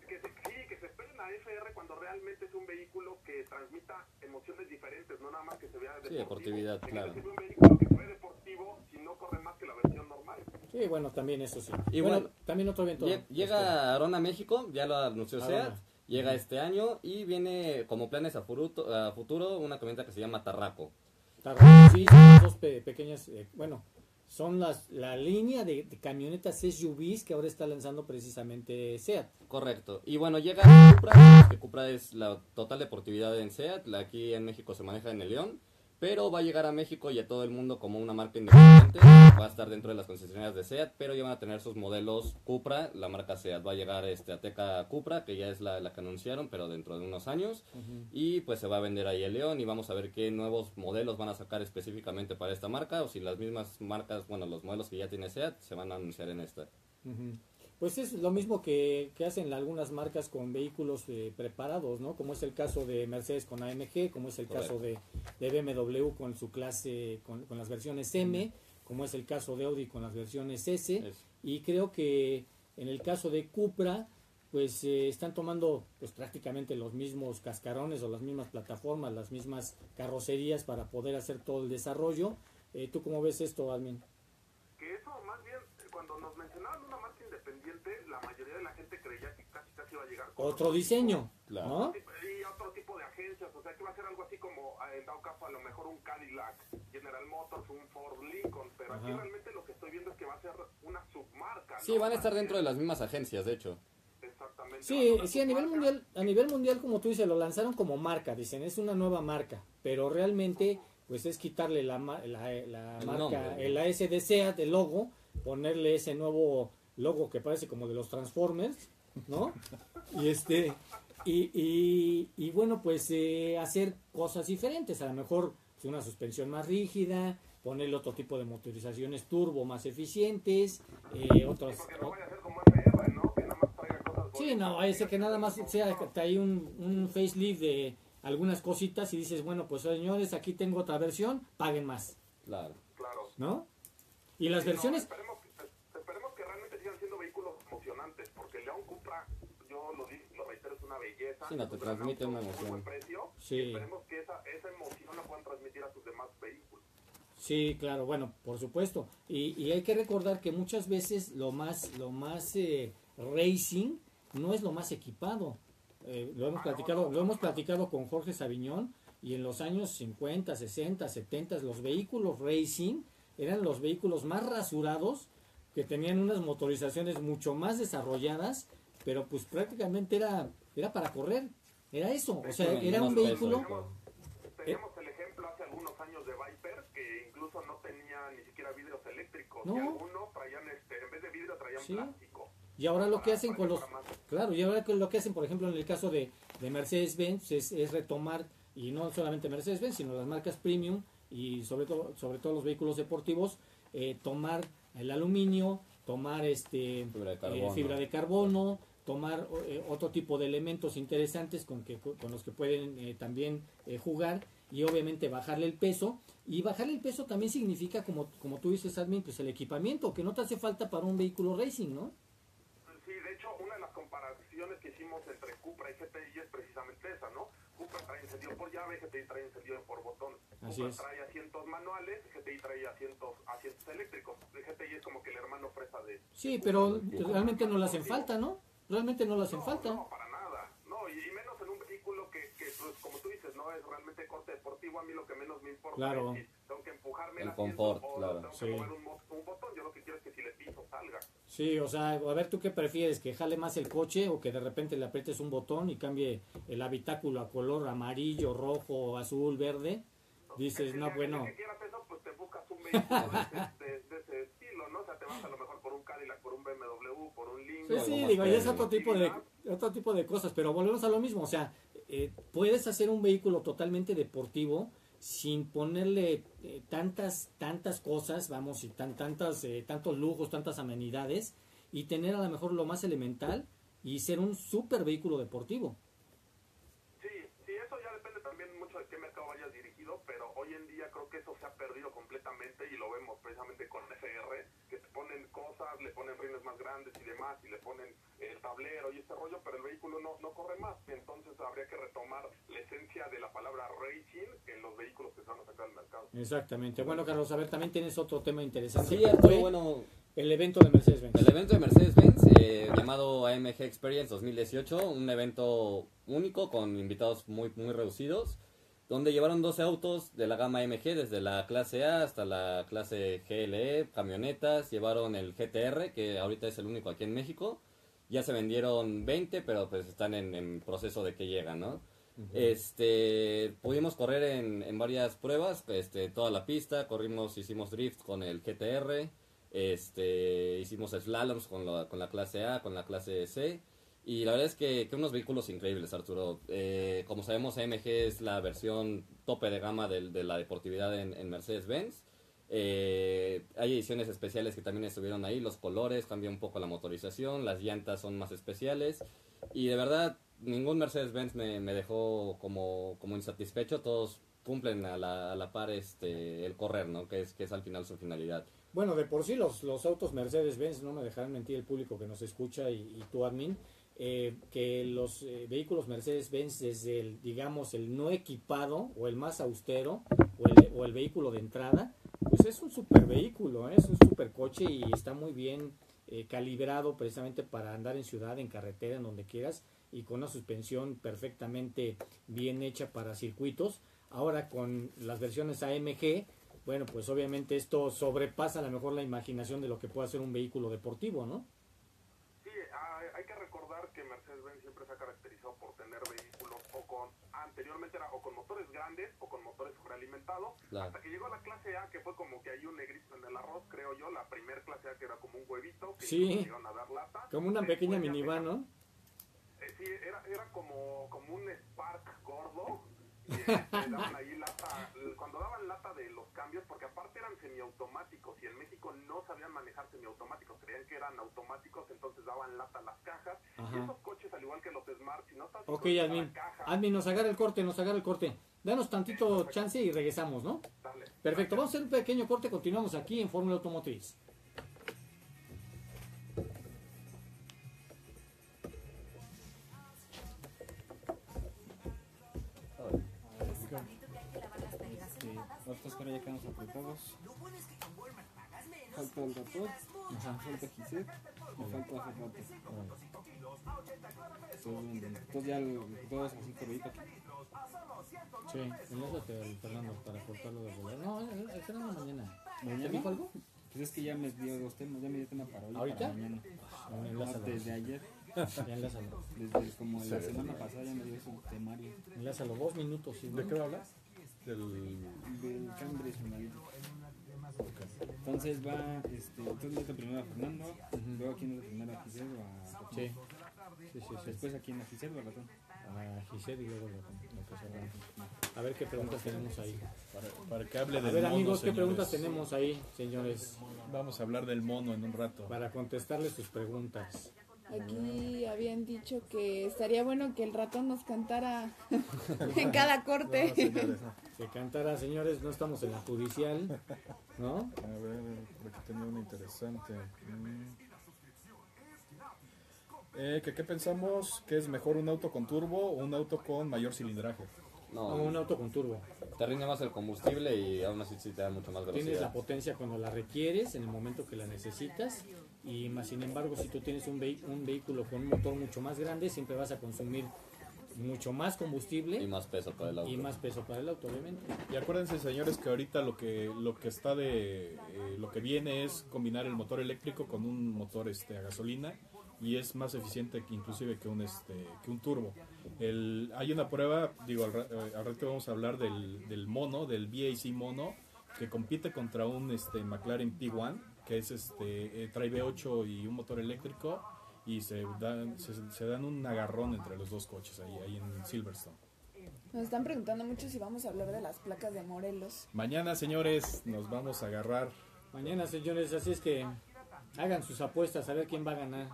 Que se, sí, que se esperen a FR cuando realmente es un vehículo que transmita emociones diferentes, no nada más que se vea deportivo. deportividad, En claro. este es un vehículo que ve deportivo si no corre más que la versión normal. Sí, bueno, también eso sí. Y bueno, bueno, también otro evento. Lle- Llega Arona a México, ya lo anunció Arona. SEAT, llega este año y viene como planes a, furuto- a futuro una camioneta que se llama Tarraco. Tarraco, sí, son dos pe- pequeñas, eh, bueno, son las la línea de, de camionetas SUVs que ahora está lanzando precisamente SEAT. Correcto. Y bueno, llega Cupra, que Cupra es la total deportividad en SEAT, la aquí en México se maneja en el León, pero va a llegar a México y a todo el mundo como una marca independiente, va a estar dentro de las concesionarias de SEAT, pero ya van a tener sus modelos Cupra, la marca SEAT va a llegar este Ateca Cupra, que ya es la, la que anunciaron, pero dentro de unos años, y pues se va a vender ahí el León y vamos a ver qué nuevos modelos van a sacar específicamente para esta marca, o si las mismas marcas, bueno, los modelos que ya tiene SEAT se van a anunciar en esta. Pues es lo mismo que, que hacen algunas marcas con vehículos eh, preparados, ¿no? Como es el caso de Mercedes con AMG, como es el caso de, de BMW con su clase, con, con las versiones M, como es el caso de Audi con las versiones S. Es- Y creo que en el caso de Cupra, pues eh, están tomando pues prácticamente los mismos cascarones o las mismas plataformas, las mismas carrocerías para poder hacer todo el desarrollo. Eh, ¿Tú cómo ves esto, Admin? Que eso más bien, cuando nos mencionaban una marca independiente, la mayoría de la gente creía que casi casi iba a llegar con Otro diseño, Claro. ¿no? y otro tipo de agencias, o sea que va a ser algo así como eh, en dado caso a lo mejor un Cadillac, General Motors, un Ford Lincoln, pero aquí Ajá. realmente lo que estoy viendo es que va a ser una submarca. Sí, ¿no? van a estar dentro de las mismas agencias, de hecho. Exactamente. Sí, a sí, a nivel mundial, a nivel mundial, como tú dices, lo lanzaron como marca, dicen, es una nueva marca, pero realmente, pues es quitarle la, ma- la, la El marca, nombre. el AS de SEAT, el logo, ponerle ese nuevo logo que parece como de los Transformers, ¿no? Y este, y, y, y bueno, pues eh, hacer cosas diferentes, a lo mejor pues, una suspensión más rígida, ponerle otro tipo de motorizaciones turbo más eficientes, eh, otros... Porque no a ser como FR, ¿no? Que nada más traiga cosas Sí, no, ese que nada más sea que te hay un, un facelift de algunas cositas y dices, bueno, pues señores, aquí tengo otra versión, paguen más, Claro. Claro. ¿no? Y las versiones, esperemos que realmente sigan siendo vehículos emocionantes, porque León Cupra, yo lo, lo reitero, es una belleza. Sí, no, te transmite una emoción. buen precio, Sí. y esperemos que esa, esa emoción la puedan transmitir a sus demás vehículos. sí, claro, bueno, por supuesto. Y, y hay que recordar que muchas veces lo más, lo más eh, racing no es lo más equipado. Eh, lo hemos platicado, lo hemos platicado con Jorge Sabiñón y en los años 50, 60, 70 los vehículos racing eran los vehículos más rasurados que tenían unas motorizaciones mucho más desarrolladas, pero pues prácticamente era era para correr, era eso, o sea, era un vehículo todo. Teníamos el ejemplo hace algunos años de Viper, que incluso no tenía ni siquiera vidrios eléctricos, No. y algunos traían, este, en vez de vidrio traían Sí. plástico. y ahora lo que hacen con los Claro, y ahora que lo que hacen, por ejemplo, en el caso de, de Mercedes-Benz, es, es retomar, y no solamente Mercedes-Benz, sino las marcas premium y sobre todo, sobre todo los vehículos deportivos, eh, tomar el aluminio, tomar este Fibra de eh, carbono. fibra de carbono, tomar eh, otro tipo de elementos interesantes con, que, con los que pueden eh, también eh, jugar y obviamente bajarle el peso. Y bajarle el peso también significa, como, como tú dices, Admin, pues el equipamiento, que no te hace falta para un vehículo racing, ¿no? Sí, de hecho, una de las comparaciones que hicimos entre Cupra y GTI es precisamente esa, ¿no? Cupra trae encendido por llave, GTI trae encendido por botón. Así Cupra es. trae asientos manuales, GTI trae asientos, asientos eléctricos. El GTI es como que el hermano fresa de... Sí, pero realmente no le hacen falta, ¿no? Realmente no le hacen No, falta. No, para nada. No, y, y menos en un vehículo que, que pues, como tú dices, no es realmente corte deportivo. A mí lo que menos me importa Claro. es si tengo que empujarme El asiento confort, o claro. tengo Sí. que mover un, un botón. Yo lo que quiero es que si le piso salga. Sí, o sea, a ver, ¿tú qué prefieres? ¿Que jale más el coche o que de repente le aprietes un botón y cambie el habitáculo a color amarillo, rojo, azul, verde? Dices, no, bueno, que quieras eso, pues te buscas un vehículo de, ese- de- de ese estilo, ¿no? O sea, te vas a lo mejor por un Cadillac, por un BMW, por un Lincoln. Sí, sí, digo, ya es otro tipo de otro tipo de cosas, pero volvemos a lo mismo, o sea, eh, puedes hacer un vehículo totalmente deportivo sin ponerle eh, tantas tantas cosas, vamos, y tan tantas eh, tantos lujos, tantas amenidades y tener a lo mejor lo más elemental y ser un super vehículo deportivo. Sí, sí, eso ya depende también mucho de qué mercado vayas dirigido, pero hoy en día creo que eso se ha perdido completamente y lo vemos precisamente con FR, que te ponen cosas, le ponen rines más grandes y demás, y le ponen el tablero y este rollo, pero el vehículo no, no corre más. Entonces habría que retomar la esencia de la palabra racing en los vehículos que se van a sacar al mercado. Exactamente. Bueno, Carlos, a ver, también tienes otro tema interesante. Sí, Arturo, fue bueno, el evento de Mercedes-Benz. El evento de Mercedes-Benz, eh, llamado AMG Experience 2018, un evento único con invitados muy, muy reducidos, donde llevaron 12 autos de la gama AMG, desde la clase A hasta la clase GLE, camionetas, llevaron el GTR, que ahorita es el único aquí en México, ya se vendieron 20, pero pues están en, en proceso de que llegan, ¿no? Este, pudimos correr en, en varias pruebas, este, toda la pista, corrimos, hicimos drift con el GTR, este, hicimos slaloms con la, con la clase A, con la clase C. Y la verdad es que, que unos vehículos increíbles, Arturo. Eh, como sabemos, AMG es la versión tope de gama del- de, la deportividad en, en Mercedes-Benz. Eh, hay ediciones especiales que también estuvieron ahí. Los colores, cambia un poco la motorización. Las llantas son más especiales. Y de verdad, ningún Mercedes-Benz me, me dejó como, como insatisfecho. Todos cumplen a la, a la par este, el correr, ¿no? Que es, que es al final su finalidad. Bueno, de por sí los, los autos Mercedes-Benz, no me dejarán mentir el público que nos escucha y, y tú, admin, eh, que los eh, vehículos Mercedes-Benz desde el, digamos, el no equipado o el más austero o el, o el vehículo de entrada, pues es un super vehículo, ¿eh? es un super coche y está muy bien eh, calibrado precisamente para andar en ciudad, en carretera, en donde quieras y con una suspensión perfectamente bien hecha para circuitos. Ahora con las versiones AMG, bueno, pues obviamente esto sobrepasa a lo mejor la imaginación de lo que puede hacer un vehículo deportivo, ¿no? Sí, hay, hay que recordar que Mercedes-Benz siempre se ha caracterizado por tener vehículos o con, anteriormente era o con motores grandes o con motores sobrealimentados, Claro. hasta que llegó a la clase A, que fue como que hay un negrito en el arroz, creo yo, la primer clase A que era como un huevito, que Sí. a dar lata. Como una Después pequeña minivan, ¿no? Eh, sí, era, era como, como un Spark gordo. Y daban ahí lata, cuando daban lata de los cambios, porque aparte eran semiautomáticos y en México no sabían manejar semiautomáticos, creían que eran automáticos, entonces daban lata a las cajas. Ajá. Y esos coches, al igual que los Smart, si no estás Ok, admin. caja, Admin, nos agarra el corte, nos agarra el corte. Danos tantito chance y regresamos, ¿no? dale. Perfecto, vamos a hacer un pequeño corte, continuamos aquí en Fórmula Automotriz. Ya quedamos apretados. Falta el rapor, falta Gisette y falta Ferrate. Entonces, entonces ya el- todos así corridito aquí. Sí, enlázate al Fernando para cortarlo de volar. No, el, Fernando mañana. ¿Te ¿Mañana? dijo algo? Pues es que ya me dio dos temas, ya me dio tema para hoy ¿Ahorita? para mañana. No, No, desde ayer, Ya enlázalo. desde como la semana pasada ya me dio su temario Enlázalo, dos minutos. sí, ¿De qué va a? Del... del Cambridge Analytica. Entonces va, este, entonces meto primero a Fernando, luego aquí meto primero a Giselle o a Ratón. Sí. Sí, sí, sí. Después aquí en a Giselle o a Ratón. A Giselle y luego que sea. A ver qué preguntas tenemos ahí. Para, para que hable A del ver, mono, amigos, ¿qué preguntas tenemos ahí, señores? Vamos a hablar del mono en un rato. Para contestarles sus preguntas. Aquí habían dicho que estaría bueno que el ratón nos cantara en cada corte. No, señores, Que cantara, señores, no estamos en la judicial, ¿no? A ver, por aquí tenía una interesante. Mm. Eh, ¿que ¿Qué pensamos? ¿Que es mejor un auto con turbo o un auto con mayor cilindraje? Como No, un auto con turbo. te rinde más el combustible y aún así sí te da mucho más Tienes la velocidad. potencia cuando la requieres, en el momento que la necesitas. Y más sin embargo, si tú tienes un vehículo con un motor mucho más grande, siempre vas a consumir mucho más combustible Y más peso para el auto. y más peso para el auto, obviamente. Y acuérdense, señores, que ahorita lo que lo que está de eh, lo que viene es combinar el motor eléctrico con un motor este a gasolina y es más eficiente que inclusive que un este que un turbo. El, hay una prueba, digo, al, eh, al rato vamos a hablar del, del mono, del BAC mono que compite contra un este McLaren P1 que es este eh, trae V8 y un motor eléctrico y se dan se, se dan un agarrón entre los dos coches ahí ahí en Silverstone. Nos están preguntando mucho si vamos a hablar de las placas de Morelos. Mañana, señores, nos vamos a agarrar Mañana, señores, así es que hagan sus apuestas a ver quién va a ganar.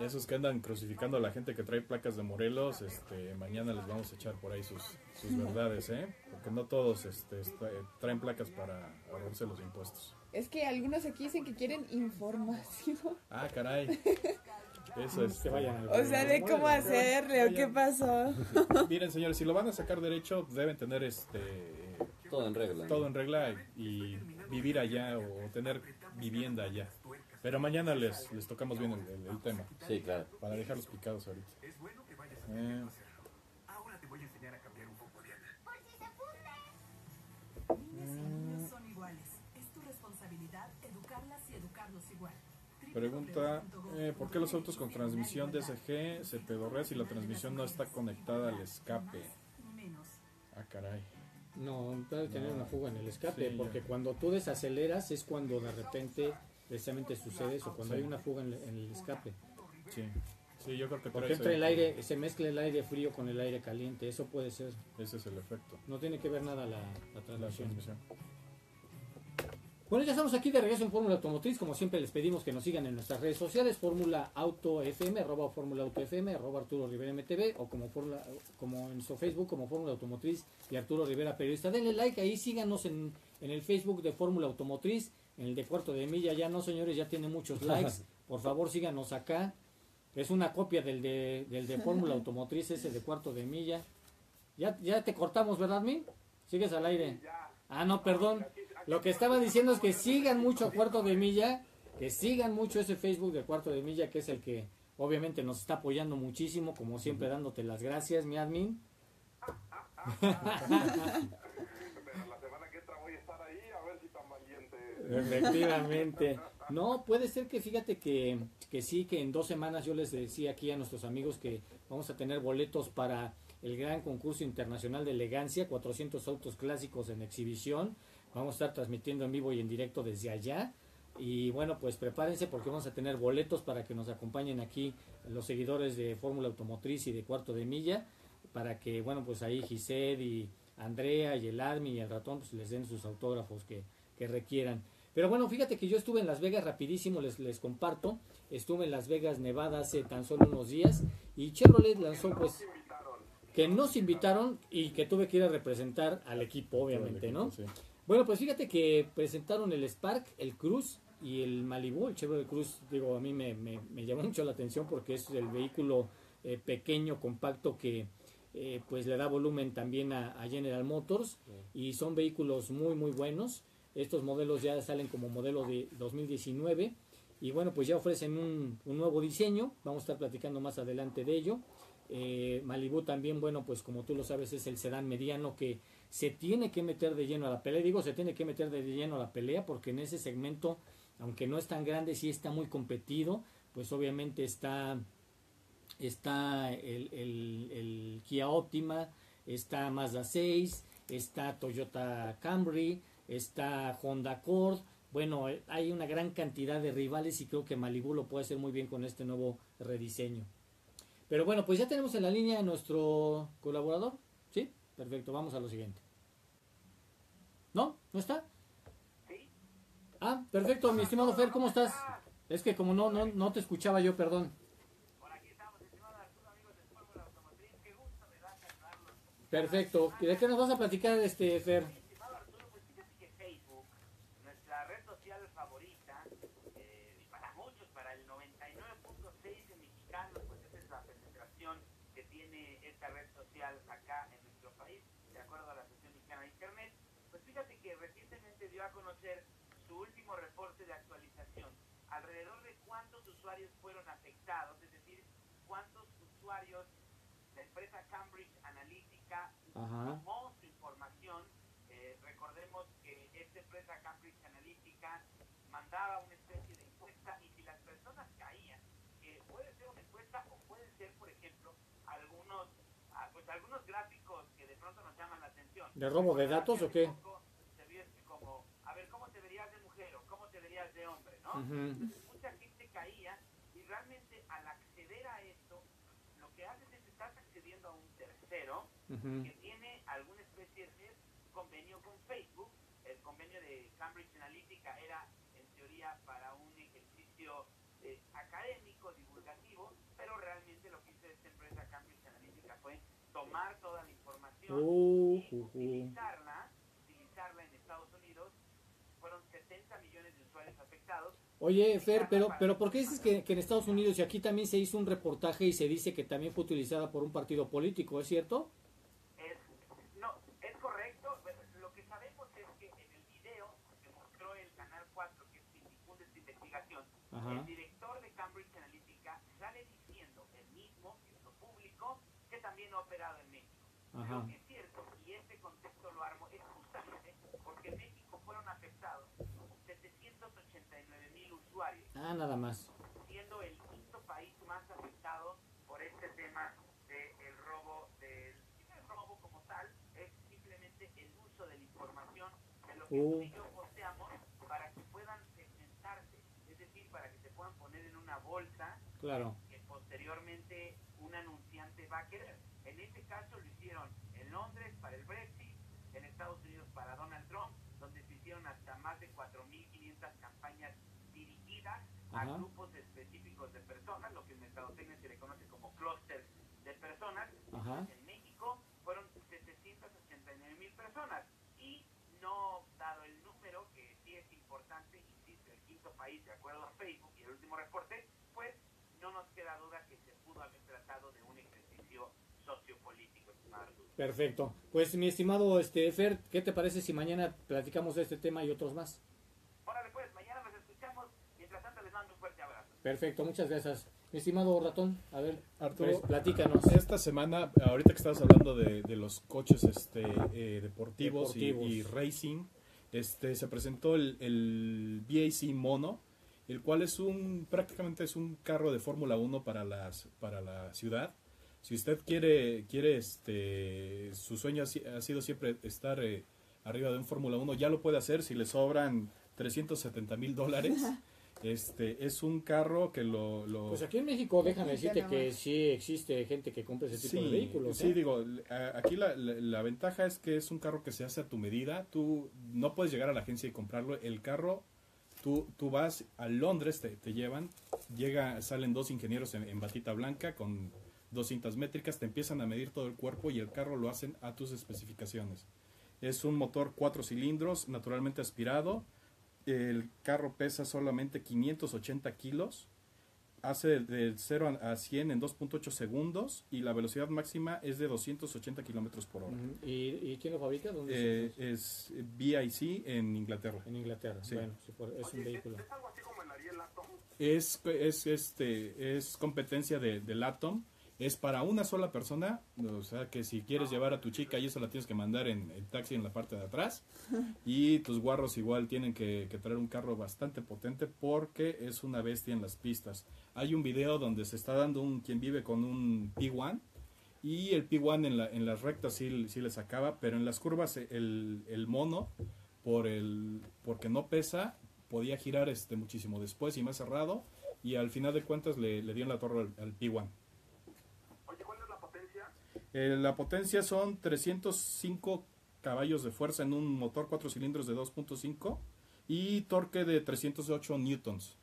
Esos que andan crucificando a la gente que trae placas de Morelos, este, mañana les vamos a echar por ahí sus, sus verdades, ¿eh? Porque no todos este, esta- traen placas para ahorrarse los impuestos. Es que algunos aquí dicen que quieren información. Ah, caray. Eso es. Que vayan al O sea, de cómo hacerle o qué Vayan. pasó. Miren, señores, si lo van a sacar derecho, deben tener este Todo en regla. todo en regla y vivir allá o tener vivienda allá. Pero mañana les, les tocamos bien el, el- el tema, Sí, claro. para dejarlos picados ahorita. Eh, niños son iguales. Es tu responsabilidad educarlas y educarlos igual. Pregunta, eh, ¿por qué los autos con transmisión DSG se pedorrea si la transmisión no está conectada al escape? Ah, caray. No, debe tener una fuga en el escape, Sí, porque ya. cuando tú desaceleras es cuando de repente precisamente sucede eso, cuando Sí. hay una fuga en, en el escape. Sí, sí yo creo que Porque entra el aire, se mezcla el aire frío con el aire caliente, eso puede ser. Ese es el efecto. No tiene que ver nada la, la La transmisión. Bueno, ya estamos aquí de regreso en Fórmula Automotriz. Como siempre, les pedimos que nos sigan en nuestras redes sociales: Fórmula Auto FM, arroba Fórmula Auto FM, arroba Arturo Rivera MTV, o como, como en su Facebook, como Fórmula Automotriz y Arturo Rivera Periodista. Denle like ahí, síganos en, en el Facebook de Fórmula Automotriz, el de Cuarto de Milla. Ya no, señores, ya tiene muchos likes. Por favor, síganos acá. Es una copia del de, del de Fórmula Automotriz, ese de Cuarto de Milla. Ya, ya te cortamos, ¿verdad, Min? Sigues al aire. Ah, no, perdón. Lo que estaba diciendo es que sigan mucho a Cuarto de Milla, que sigan mucho ese Facebook de Cuarto de Milla, que es el que obviamente nos está apoyando muchísimo, como siempre dándote las gracias, mi admin. Pero la semana que entra voy a estar ahí a ver si Efectivamente. No, puede ser que fíjate que, que sí, que en dos semanas yo les decía aquí a nuestros amigos que vamos a tener boletos para el gran concurso internacional de elegancia, 400 autos clásicos en exhibición. Vamos a estar transmitiendo en vivo y en directo desde allá. Y bueno, pues prepárense porque vamos a tener boletos para que nos acompañen aquí los seguidores de Fórmula Automotriz y de Cuarto de Milla, para que, bueno, pues ahí Giselle y Andrea y el Admi y el ratón pues les den sus autógrafos que, que requieran. Pero bueno, fíjate que yo estuve en Las Vegas rapidísimo, les, les comparto. Estuve en Las Vegas, Nevada hace tan solo unos días y Chevrolet lanzó pues que nos invitaron y que tuve que ir a representar al equipo, obviamente, ¿no? Sí. Bueno, pues fíjate que presentaron el Spark, el Cruz y el Malibu. El Chevrolet Cruz, digo, a mí me, me- me llamó mucho la atención porque es el vehículo eh, pequeño, compacto que eh, pues le da volumen también a, a General Motors y son vehículos muy muy buenos. Estos modelos ya salen como modelo de 2019 y bueno, pues ya ofrecen un, un nuevo diseño. Vamos a estar platicando más adelante de ello. Eh, Malibu también, bueno, pues como tú lo sabes, es el sedán mediano que se tiene que meter de lleno a la pelea. Digo, se tiene que meter de lleno a la pelea porque en ese segmento, aunque no es tan grande, sí está muy competido. Pues obviamente está, está el, el- Kia Optima, está Mazda 6, está Toyota Camry, está Honda Accord. Bueno, eh, hay una gran cantidad de rivales y creo que Malibu lo puede hacer muy bien con este nuevo rediseño. Pero bueno, pues ya tenemos en la línea a nuestro colaborador. ¿Sí? Perfecto, vamos a lo siguiente. ¿No? ¿No está? Ah, perfecto, mi estimado Fer, ¿cómo estás? Es que como no, no, no te escuchaba yo, perdón. Perfecto. ¿Y de qué nos vas a platicar, este Fer? Estimado Arturo, pues fíjate que Facebook, nuestra red social favorita, eh, y para muchos, para el 99.6 de mexicanos, pues esa es la penetración que tiene esta red social acá en nuestro país, de acuerdo a la Asociación Mexicana de Internet. Pues fíjate que recientemente dio a conocer su último reporte de actualización, alrededor de cuántos usuarios fueron afectados, es decir, cuántos usuarios la empresa Cambridge Analytica Ajá. tomó su información. Eh, recordemos que esta empresa Cambridge Analytica mandaba una especie de encuesta y si las personas caían, que puede ser una encuesta o pueden ser, por ejemplo, algunos gráficos que de pronto nos llaman la atención. ¿De robo de datos o qué? Ve como, a ver, ¿cómo te verías de mujer o cómo te verías de hombre, no? Ujú. Entonces, mucha gente caía y realmente al acceder a esto, lo que haces es que estás accediendo a un tercero Ujú. que tiene alguna especie de convenio con Facebook. El convenio de Cambridge Analytica era, en teoría, para un ejercicio eh, académico, divulgativo, pero realmente lo que hizo esta empresa Cambridge Analytica fue tomar toda la información Uh, y uh. utilizarla, utilizarla en Estados Unidos. Fueron 70 millones de usuarios afectados. Oye, Fer, pero, pero ¿por qué dices que, que en Estados Unidos y aquí también se hizo un reportaje y se dice que también fue utilizada por un partido político, ¿es cierto? Es, no, es correcto. Lo que sabemos es que en el video que mostró el Canal 4, que es quien difunde esta investigación, Ajá. el director de Cambridge Analytica sale diciendo, el mismo, que hizo público, que también ha operado en México. Ajá. Lo que es cierto, y este contexto lo armo, es justamente porque en México fueron afectados 789 mil usuarios Ah, nada más. siendo el quinto país más afectado por este tema del robo del robo como tal es simplemente el uso de la información de lo que Uh. tú y yo posteamos para que puedan segmentarse es decir para que se puedan poner en una bolsa Claro. que posteriormente un anunciante va a querer. En este caso lo hicieron en Londres para el Brexit, en Estados Unidos para Donald Trump, donde se hicieron hasta más de 4.500 campañas dirigidas a Ajá. grupos específicos de personas, lo que en mercadotecnia se le conoce como clústeres de personas. Ajá. En México fueron 789 mil personas y no dado el número, que sí es importante, insisto, el quinto país de acuerdo a Facebook y el último reporte, pues no nos queda duda que se pudo haber tratado de un ejercicio. Perfecto. Pues mi estimado este Fer, ¿qué te parece si mañana platicamos de este tema y otros más? Órale pues, mañana nos escuchamos, mientras tanto les mando un fuerte abrazo. Perfecto, muchas gracias. Mi estimado ratón, a ver, Arturo, pues, platícanos. Esta semana, ahorita que estabas hablando de, de los coches este, eh, deportivos, y- racing, este, se presentó el, el BAC Mono, el cual es un prácticamente es un carro de Fórmula 1 para las para la ciudad. Si usted quiere quiere este su sueño ha, si- ha sido siempre estar eh, arriba de un Fórmula 1, ya lo puede hacer si le sobran 370 mil dólares. Este es un carro que lo, lo- Pues aquí en México, déjame decirte que sí existe gente que compra ese tipo de vehículos. Sí, ¿eh? digo, aquí la, la- la ventaja es que es un carro que se hace a tu medida. Tú no puedes llegar a la agencia y comprarlo. El carro, tú, tú vas a Londres, te, te llevan, llega, salen dos ingenieros en, en batita blanca con dos cintas métricas, te empiezan a medir todo el cuerpo y el carro lo hacen a tus especificaciones. Es un motor cuatro cilindros, naturalmente aspirado. El carro pesa solamente 580 kilos hace del- del 0 a 100 en 2.8 segundos y la velocidad máxima es de 280 kilómetros por hora. ¿Y, y quién lo fabrica? ¿Dónde Eh, es BIC en Inglaterra. En Inglaterra. Sí. Bueno, es un vehículo. ¿Es algo así como el Ariel Atom? Es, es, este, es competencia de, del Atom. Es para una sola persona. O sea que si quieres llevar a tu chica y eso la tienes que mandar en el taxi en la parte de atrás. Y tus guarros igual tienen que, que traer un carro bastante potente porque es una bestia en las pistas. Hay un video donde se está dando un quien vive con un P1 y el P1 en, la, en las rectas sí, sí le sacaba, pero en las curvas el, el mono, por el, porque no pesa, podía girar este muchísimo después y más cerrado y al final de cuentas le, le dieron la torre al, al P1. Eh, la potencia son 305 caballos de fuerza en un motor 4 cilindros de 2.5 y torque de 308 newtons.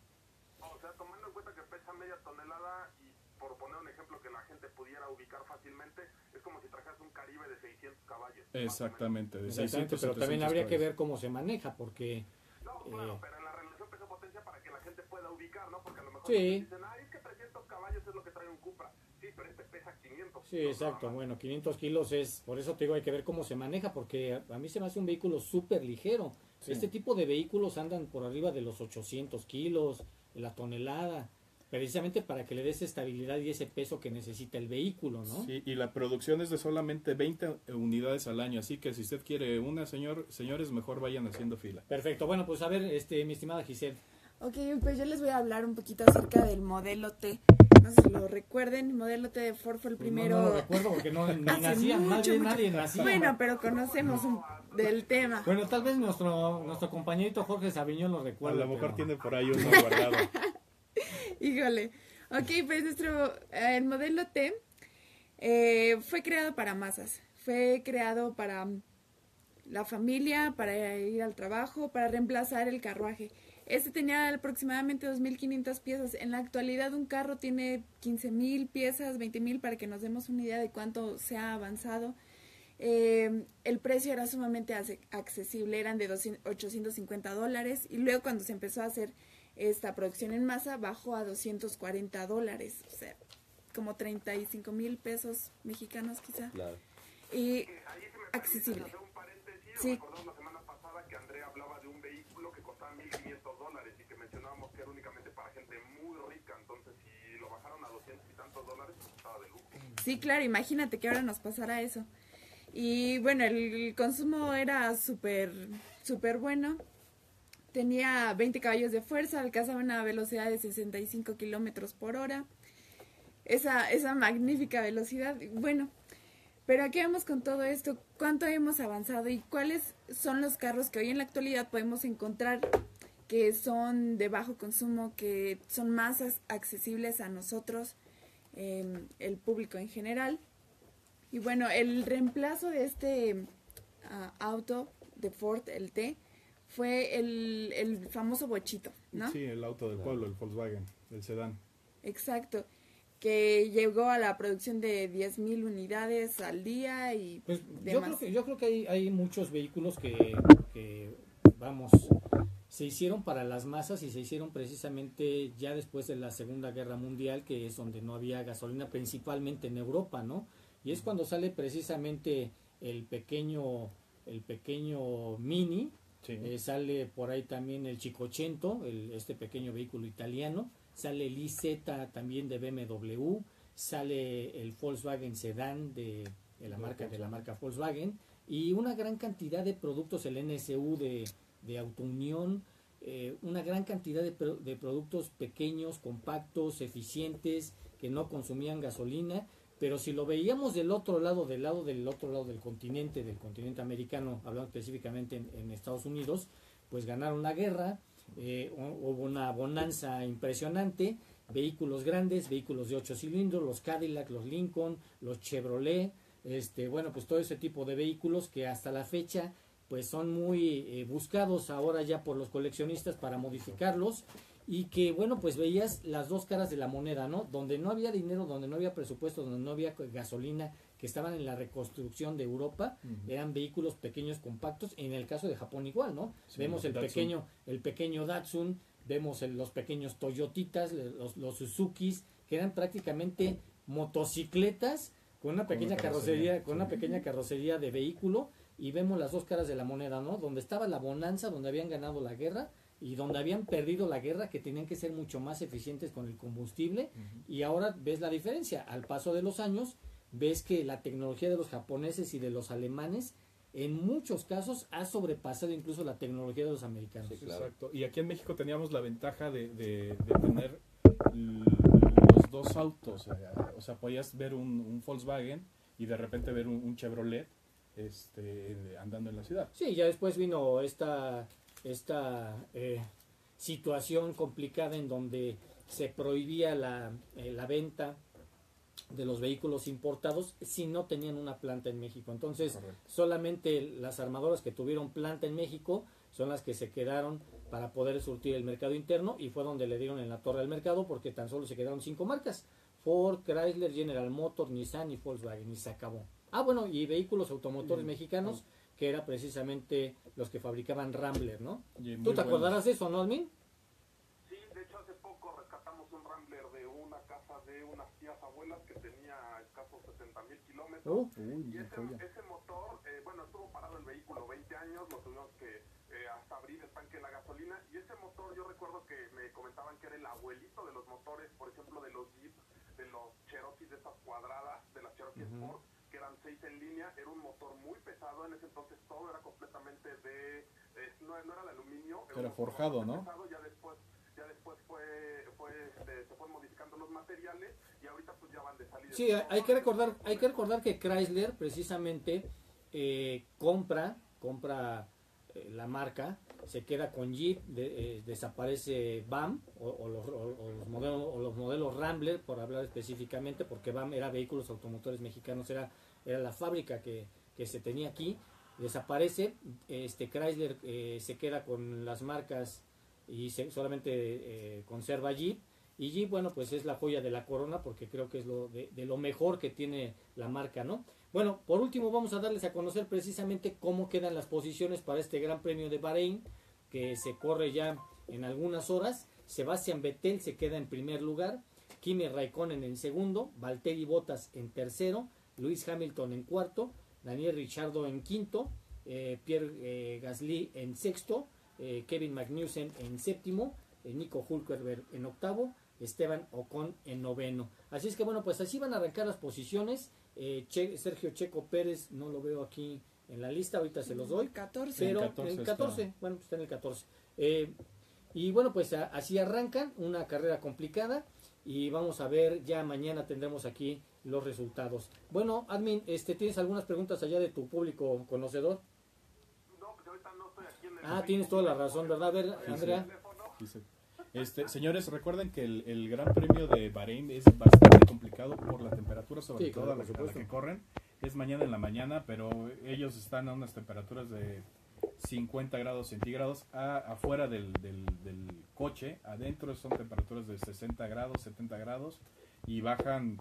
O sea, tomando en cuenta que pesa media tonelada y por poner un ejemplo que la gente pudiera ubicar fácilmente, es como si trajeras un Caribe de 600 caballos. Exactamente, de 600, Exactamente, pero también habría caballos. que ver cómo se maneja porque... No, claro, eh, pero en la relación peso-potencia para que la gente pueda ubicar, ¿no? Porque a lo mejor sí. dicen, ah, es que 300 caballos es lo que trae un Cupra. Sí, pero este pesa 500. Sí, kilos exacto. Bueno, 500 kilos es, por eso te digo, hay que ver cómo se maneja, porque a, mí se me hace un vehículo súper ligero. Sí. Este tipo de vehículos andan por arriba de los 800 kilos, la tonelada, precisamente para que le des estabilidad y ese peso que necesita el vehículo, ¿no? Sí, y la producción es de solamente 20 unidades al año, así que si usted quiere una, señor, señores, mejor vayan haciendo fila. Perfecto. Bueno, pues a ver, este, mi estimada Giselle. Ok, pues yo les voy a hablar un poquito acerca del modelo T. No sé si lo recuerden, el modelo T de Ford fue el Pues no- primero... No, lo recuerdo porque no ni hace nacía, mucho, nadie, mucho- nadie nacía. Bueno, pero conocemos un- del tema. Bueno, tal vez nuestro nuestro compañerito Jorge Sabiñón lo A recuerda. lo mejor pero- tiene por ahí uno guardado. Híjole. Ok, pues nuestro, eh, el modelo T eh, fue creado para masas. Fue creado para la familia, para ir al trabajo, para reemplazar el carruaje. Este tenía aproximadamente 2.500 piezas. En la actualidad un carro tiene 15.000 piezas, 20.000 para que nos demos una idea de cuánto se ha avanzado. Eh, el precio era sumamente accesible, eran de 200 850 dólares y luego cuando se empezó a hacer esta producción en masa bajó a 240 dólares, o sea, como 35 mil pesos mexicanos quizá. Claro. Y accesible. Sí. Recordamos la semana pasada que Andrea hablaba de un vehículo que costaba 1.500 dólares y que mencionábamos que era únicamente para gente muy rica. Entonces, si lo bajaron a 200 y tantos Sí, claro, imagínate que ahora nos pasara eso. Y bueno, el consumo era súper, súper bueno. Tenía 20 caballos de fuerza, alcanzaba una velocidad de 65 kilómetros por hora. Esa, esa magnífica velocidad. Bueno, pero aquí vamos con todo esto. ¿Cuánto hemos avanzado y cuáles son los carros que hoy en la actualidad podemos encontrar que son de bajo consumo, que son más accesibles a nosotros, eh, el público en general? Y bueno, el reemplazo de este ah, auto de Ford, el T, fue el, el famoso bochito, ¿no? Sí, el auto del pueblo, el Volkswagen, el sedán. Exacto. Que llegó a la producción de 10.000 unidades al día y Pues yo demás. creo que, yo creo que hay, hay muchos vehículos que, que, vamos, se hicieron para las masas y se hicieron precisamente ya después de la Segunda Guerra Mundial, que es donde no había gasolina, principalmente en Europa, ¿no? Y es cuando sale precisamente el pequeño, el pequeño Mini, Sí. eh, sale por ahí también el Chicocento, el, este pequeño vehículo italiano, sale el IZ también de BMW, sale el Volkswagen Sedan de, de la marca de la marca Volkswagen y una gran cantidad de productos, el NSU de, de Autounión, eh, una gran cantidad de, de productos pequeños, compactos, eficientes, que no consumían gasolina, pero si lo veíamos del otro lado, del lado del otro lado del continente, del continente americano, hablando específicamente en, Estados Unidos, pues ganaron la guerra, eh, hu- hubo una bonanza impresionante, vehículos grandes, vehículos de ocho cilindros, los Cadillac, los Lincoln, los Chevrolet, este, bueno, pues todo ese tipo de vehículos que hasta la fecha pues son muy eh, buscados ahora ya por los coleccionistas para modificarlos y que bueno pues veías las dos caras de la moneda no donde no había dinero donde no había presupuesto donde no había gasolina que estaban en la reconstrucción de Europa eran vehículos pequeños compactos en el caso de Japón igual no Sí, vemos el Datsun. pequeño el pequeño Datsun vemos el- los pequeños Toyotitas los, los Suzukis que eran prácticamente motocicletas con una Con pequeña una carrocería, carrocería con una pequeña carrocería de vehículo y vemos las dos caras de la moneda, ¿no? Donde estaba la bonanza, donde habían ganado la guerra y donde habían perdido la guerra, que tenían que ser mucho más eficientes con el combustible. Y ahora ves la diferencia. Al paso de los años, ves que la tecnología de los japoneses y de los alemanes, en muchos casos, ha sobrepasado incluso la tecnología de los americanos. Sí, claro. Exacto. Y aquí en México teníamos la ventaja de, de- de tener los dos autos. O sea, podías ver un, un Volkswagen y de repente ver un, un Chevrolet este, andando en la ciudad. Sí, ya después vino esta, esta eh, situación complicada en donde se prohibía la, eh, la venta de los vehículos importados si no tenían una planta en México. Entonces, Correcto. solamente las armadoras que tuvieron planta en México son las que se quedaron para poder surtir el mercado interno y fue donde le dieron en la torre al mercado porque tan solo se quedaron cinco marcas. Ford, Chrysler, General Motors, Nissan y Volkswagen y se acabó. Ah, bueno, y vehículos automotores mexicanos que era precisamente los que fabricaban Rambler, ¿no? ¿Tú te buenos. acordarás de eso, no, Almin? Sí, de hecho hace poco rescatamos un Rambler de una casa de unas tías abuelas que tenía escasos 70 mil kilómetros. Uh, y ese, ese motor, eh, bueno, estuvo parado el vehículo 20 años, lo tuvimos que eh, hasta abrir el tanque de la gasolina. Y ese motor, yo recuerdo que me comentaban que era el abuelito de los motores, por ejemplo, de los Jeep, de los Cherokee, de esas cuadradas, de las Cherokee Sport, que eran seis en línea. Era un motor muy pesado, en ese entonces todo era completamente de. eh, no, no era de aluminio. Era motor forjado, ¿no? pesado, ya después, ya después fue, fue, este, se fueron modificando los materiales y ahorita pues ya van de salida. Sí, hay- hay que recordar, hay que recordar que Chrysler precisamente eh, compra, compra eh, la marca, se queda con Jeep, de- eh, desaparece BAM o, o los, o- o los modelos, o los modelos Rambler, por hablar específicamente, porque BAM era vehículos automotores mexicanos, era, era la fábrica que, que se tenía aquí, desaparece, este Chrysler eh, se queda con las marcas y se- solamente eh, conserva Jeep. Y Jeep, bueno, pues es la joya de la corona porque creo que es lo de, lo mejor que tiene la marca, ¿no? Bueno, por último vamos a darles a conocer precisamente cómo quedan las posiciones para este Gran Premio de Bahrein, que se corre ya en algunas horas. Sebastián Vettel se queda en primer lugar, Kimi Raikkonen en segundo, Valtteri Bottas en tercero, Luis Hamilton en cuarto, Daniel Ricciardo en quinto, eh, Pierre eh, Gasly en sexto, eh, Kevin Magnussen en séptimo, eh, Nico Hulkerberg en octavo, Esteban Ocon en noveno. Así es que bueno, pues así van a arrancar las posiciones. Eh, Che- Sergio Checo Pérez, no lo veo aquí en la lista, ahorita se los doy. 14. Pero En 14 en está. 14, bueno, pues está en el 14. Eh, y bueno, pues a- así arrancan, una carrera complicada. Y vamos a ver, ya mañana tendremos aquí los resultados. Bueno, Admin, este, ¿tienes algunas preguntas allá de tu público conocedor? No, pues ahorita no estoy aquí en el Ah, tienes toda la razón, ¿verdad? A ver, Andrea. Este, señores, recuerden que el, el Gran Premio de Bahrein es bastante complicado por la temperatura, sobre Sí, todo claro, a, la, por a la supuesto. que corren. Es mañana en la mañana, pero ellos están a unas temperaturas de 50 grados centígrados a- afuera del, del- del coche. Adentro son temperaturas de 60 grados, 70 grados y bajan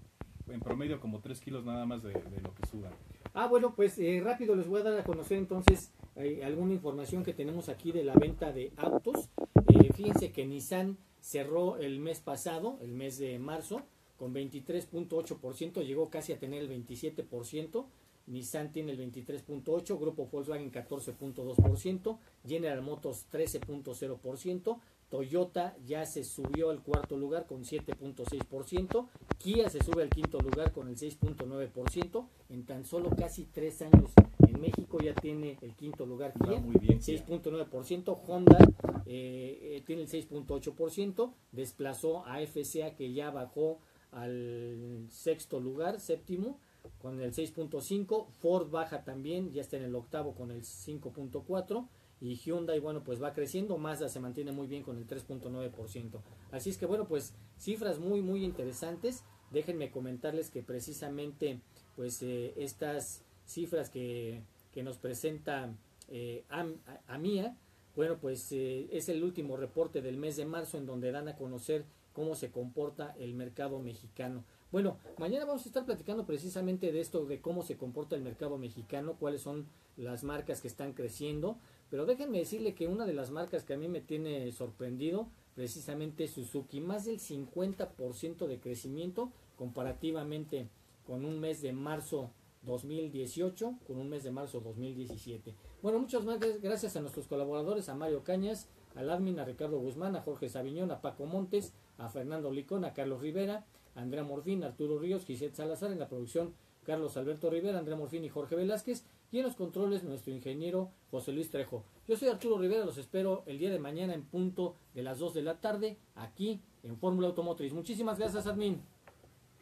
en promedio como 3 kilos nada más de, lo que sudan. Ah, bueno, pues eh, rápido les voy a dar a conocer entonces eh, alguna información que tenemos aquí de la venta de autos. Eh, fíjense que Nissan cerró el mes pasado, el mes de marzo, con 23.8%, llegó casi a tener el 27%. Nissan tiene el 23.8%, Grupo Volkswagen 14.2%, General Motors 13.0%, Toyota ya se subió al cuarto lugar con 7.6%, Kia se sube al quinto lugar con el 6.9%, en tan solo casi tres años en México ya tiene el quinto lugar bien. Kia. 6.9%, Honda eh, eh, tiene el 6.8%, desplazó a FCA que ya bajó al sexto lugar, séptimo, con el 6.5, Ford baja también, ya está en el octavo con el 5.4 y Hyundai, bueno, pues va creciendo, Mazda se mantiene muy bien con el 3.9%. Así es que bueno, pues cifras muy muy interesantes. Déjenme comentarles que precisamente pues eh, estas cifras que, que nos presenta eh, Am- AMIA, bueno, pues eh, es el último reporte del mes de marzo en donde dan a conocer cómo se comporta el mercado mexicano. Bueno, mañana vamos a estar platicando precisamente de esto, de cómo se comporta el mercado mexicano, cuáles son las marcas que están creciendo, pero déjenme decirle que una de las marcas que a mí me tiene sorprendido, precisamente Suzuki, más del 50% de crecimiento comparativamente con un mes de marzo 2018 con un mes de marzo 2017. Bueno, muchas más gra- gracias a nuestros colaboradores, a Mario Cañas, al admin, a Ricardo Guzmán, a Jorge Sabiñón, a Paco Montes, a Fernando Licón, a Carlos Rivera, a Andrea Morfín, a Arturo Ríos, Gisette Salazar, en la producción Carlos Alberto Rivera, Andrea Morfín y Jorge Velázquez, y en los controles nuestro ingeniero José Luis Trejo. Yo soy Arturo Rivera, los espero el día de mañana en punto de las 2 de la tarde, aquí en Fórmula Automotriz. Muchísimas gracias, admin.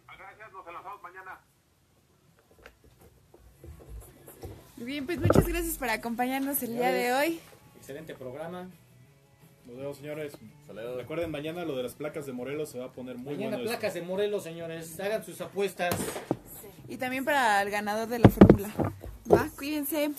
Gracias, nos enlazamos mañana. Muy bien, pues muchas gracias por acompañarnos el día de hoy. Excelente programa. Nos vemos, señores. Saludos. Recuerden, mañana lo de las placas de Morelos se va a poner muy Mañana bueno. placas de Morelos, señores. Hagan sus apuestas. Y también para el ganador de la fórmula. Va, cuídense.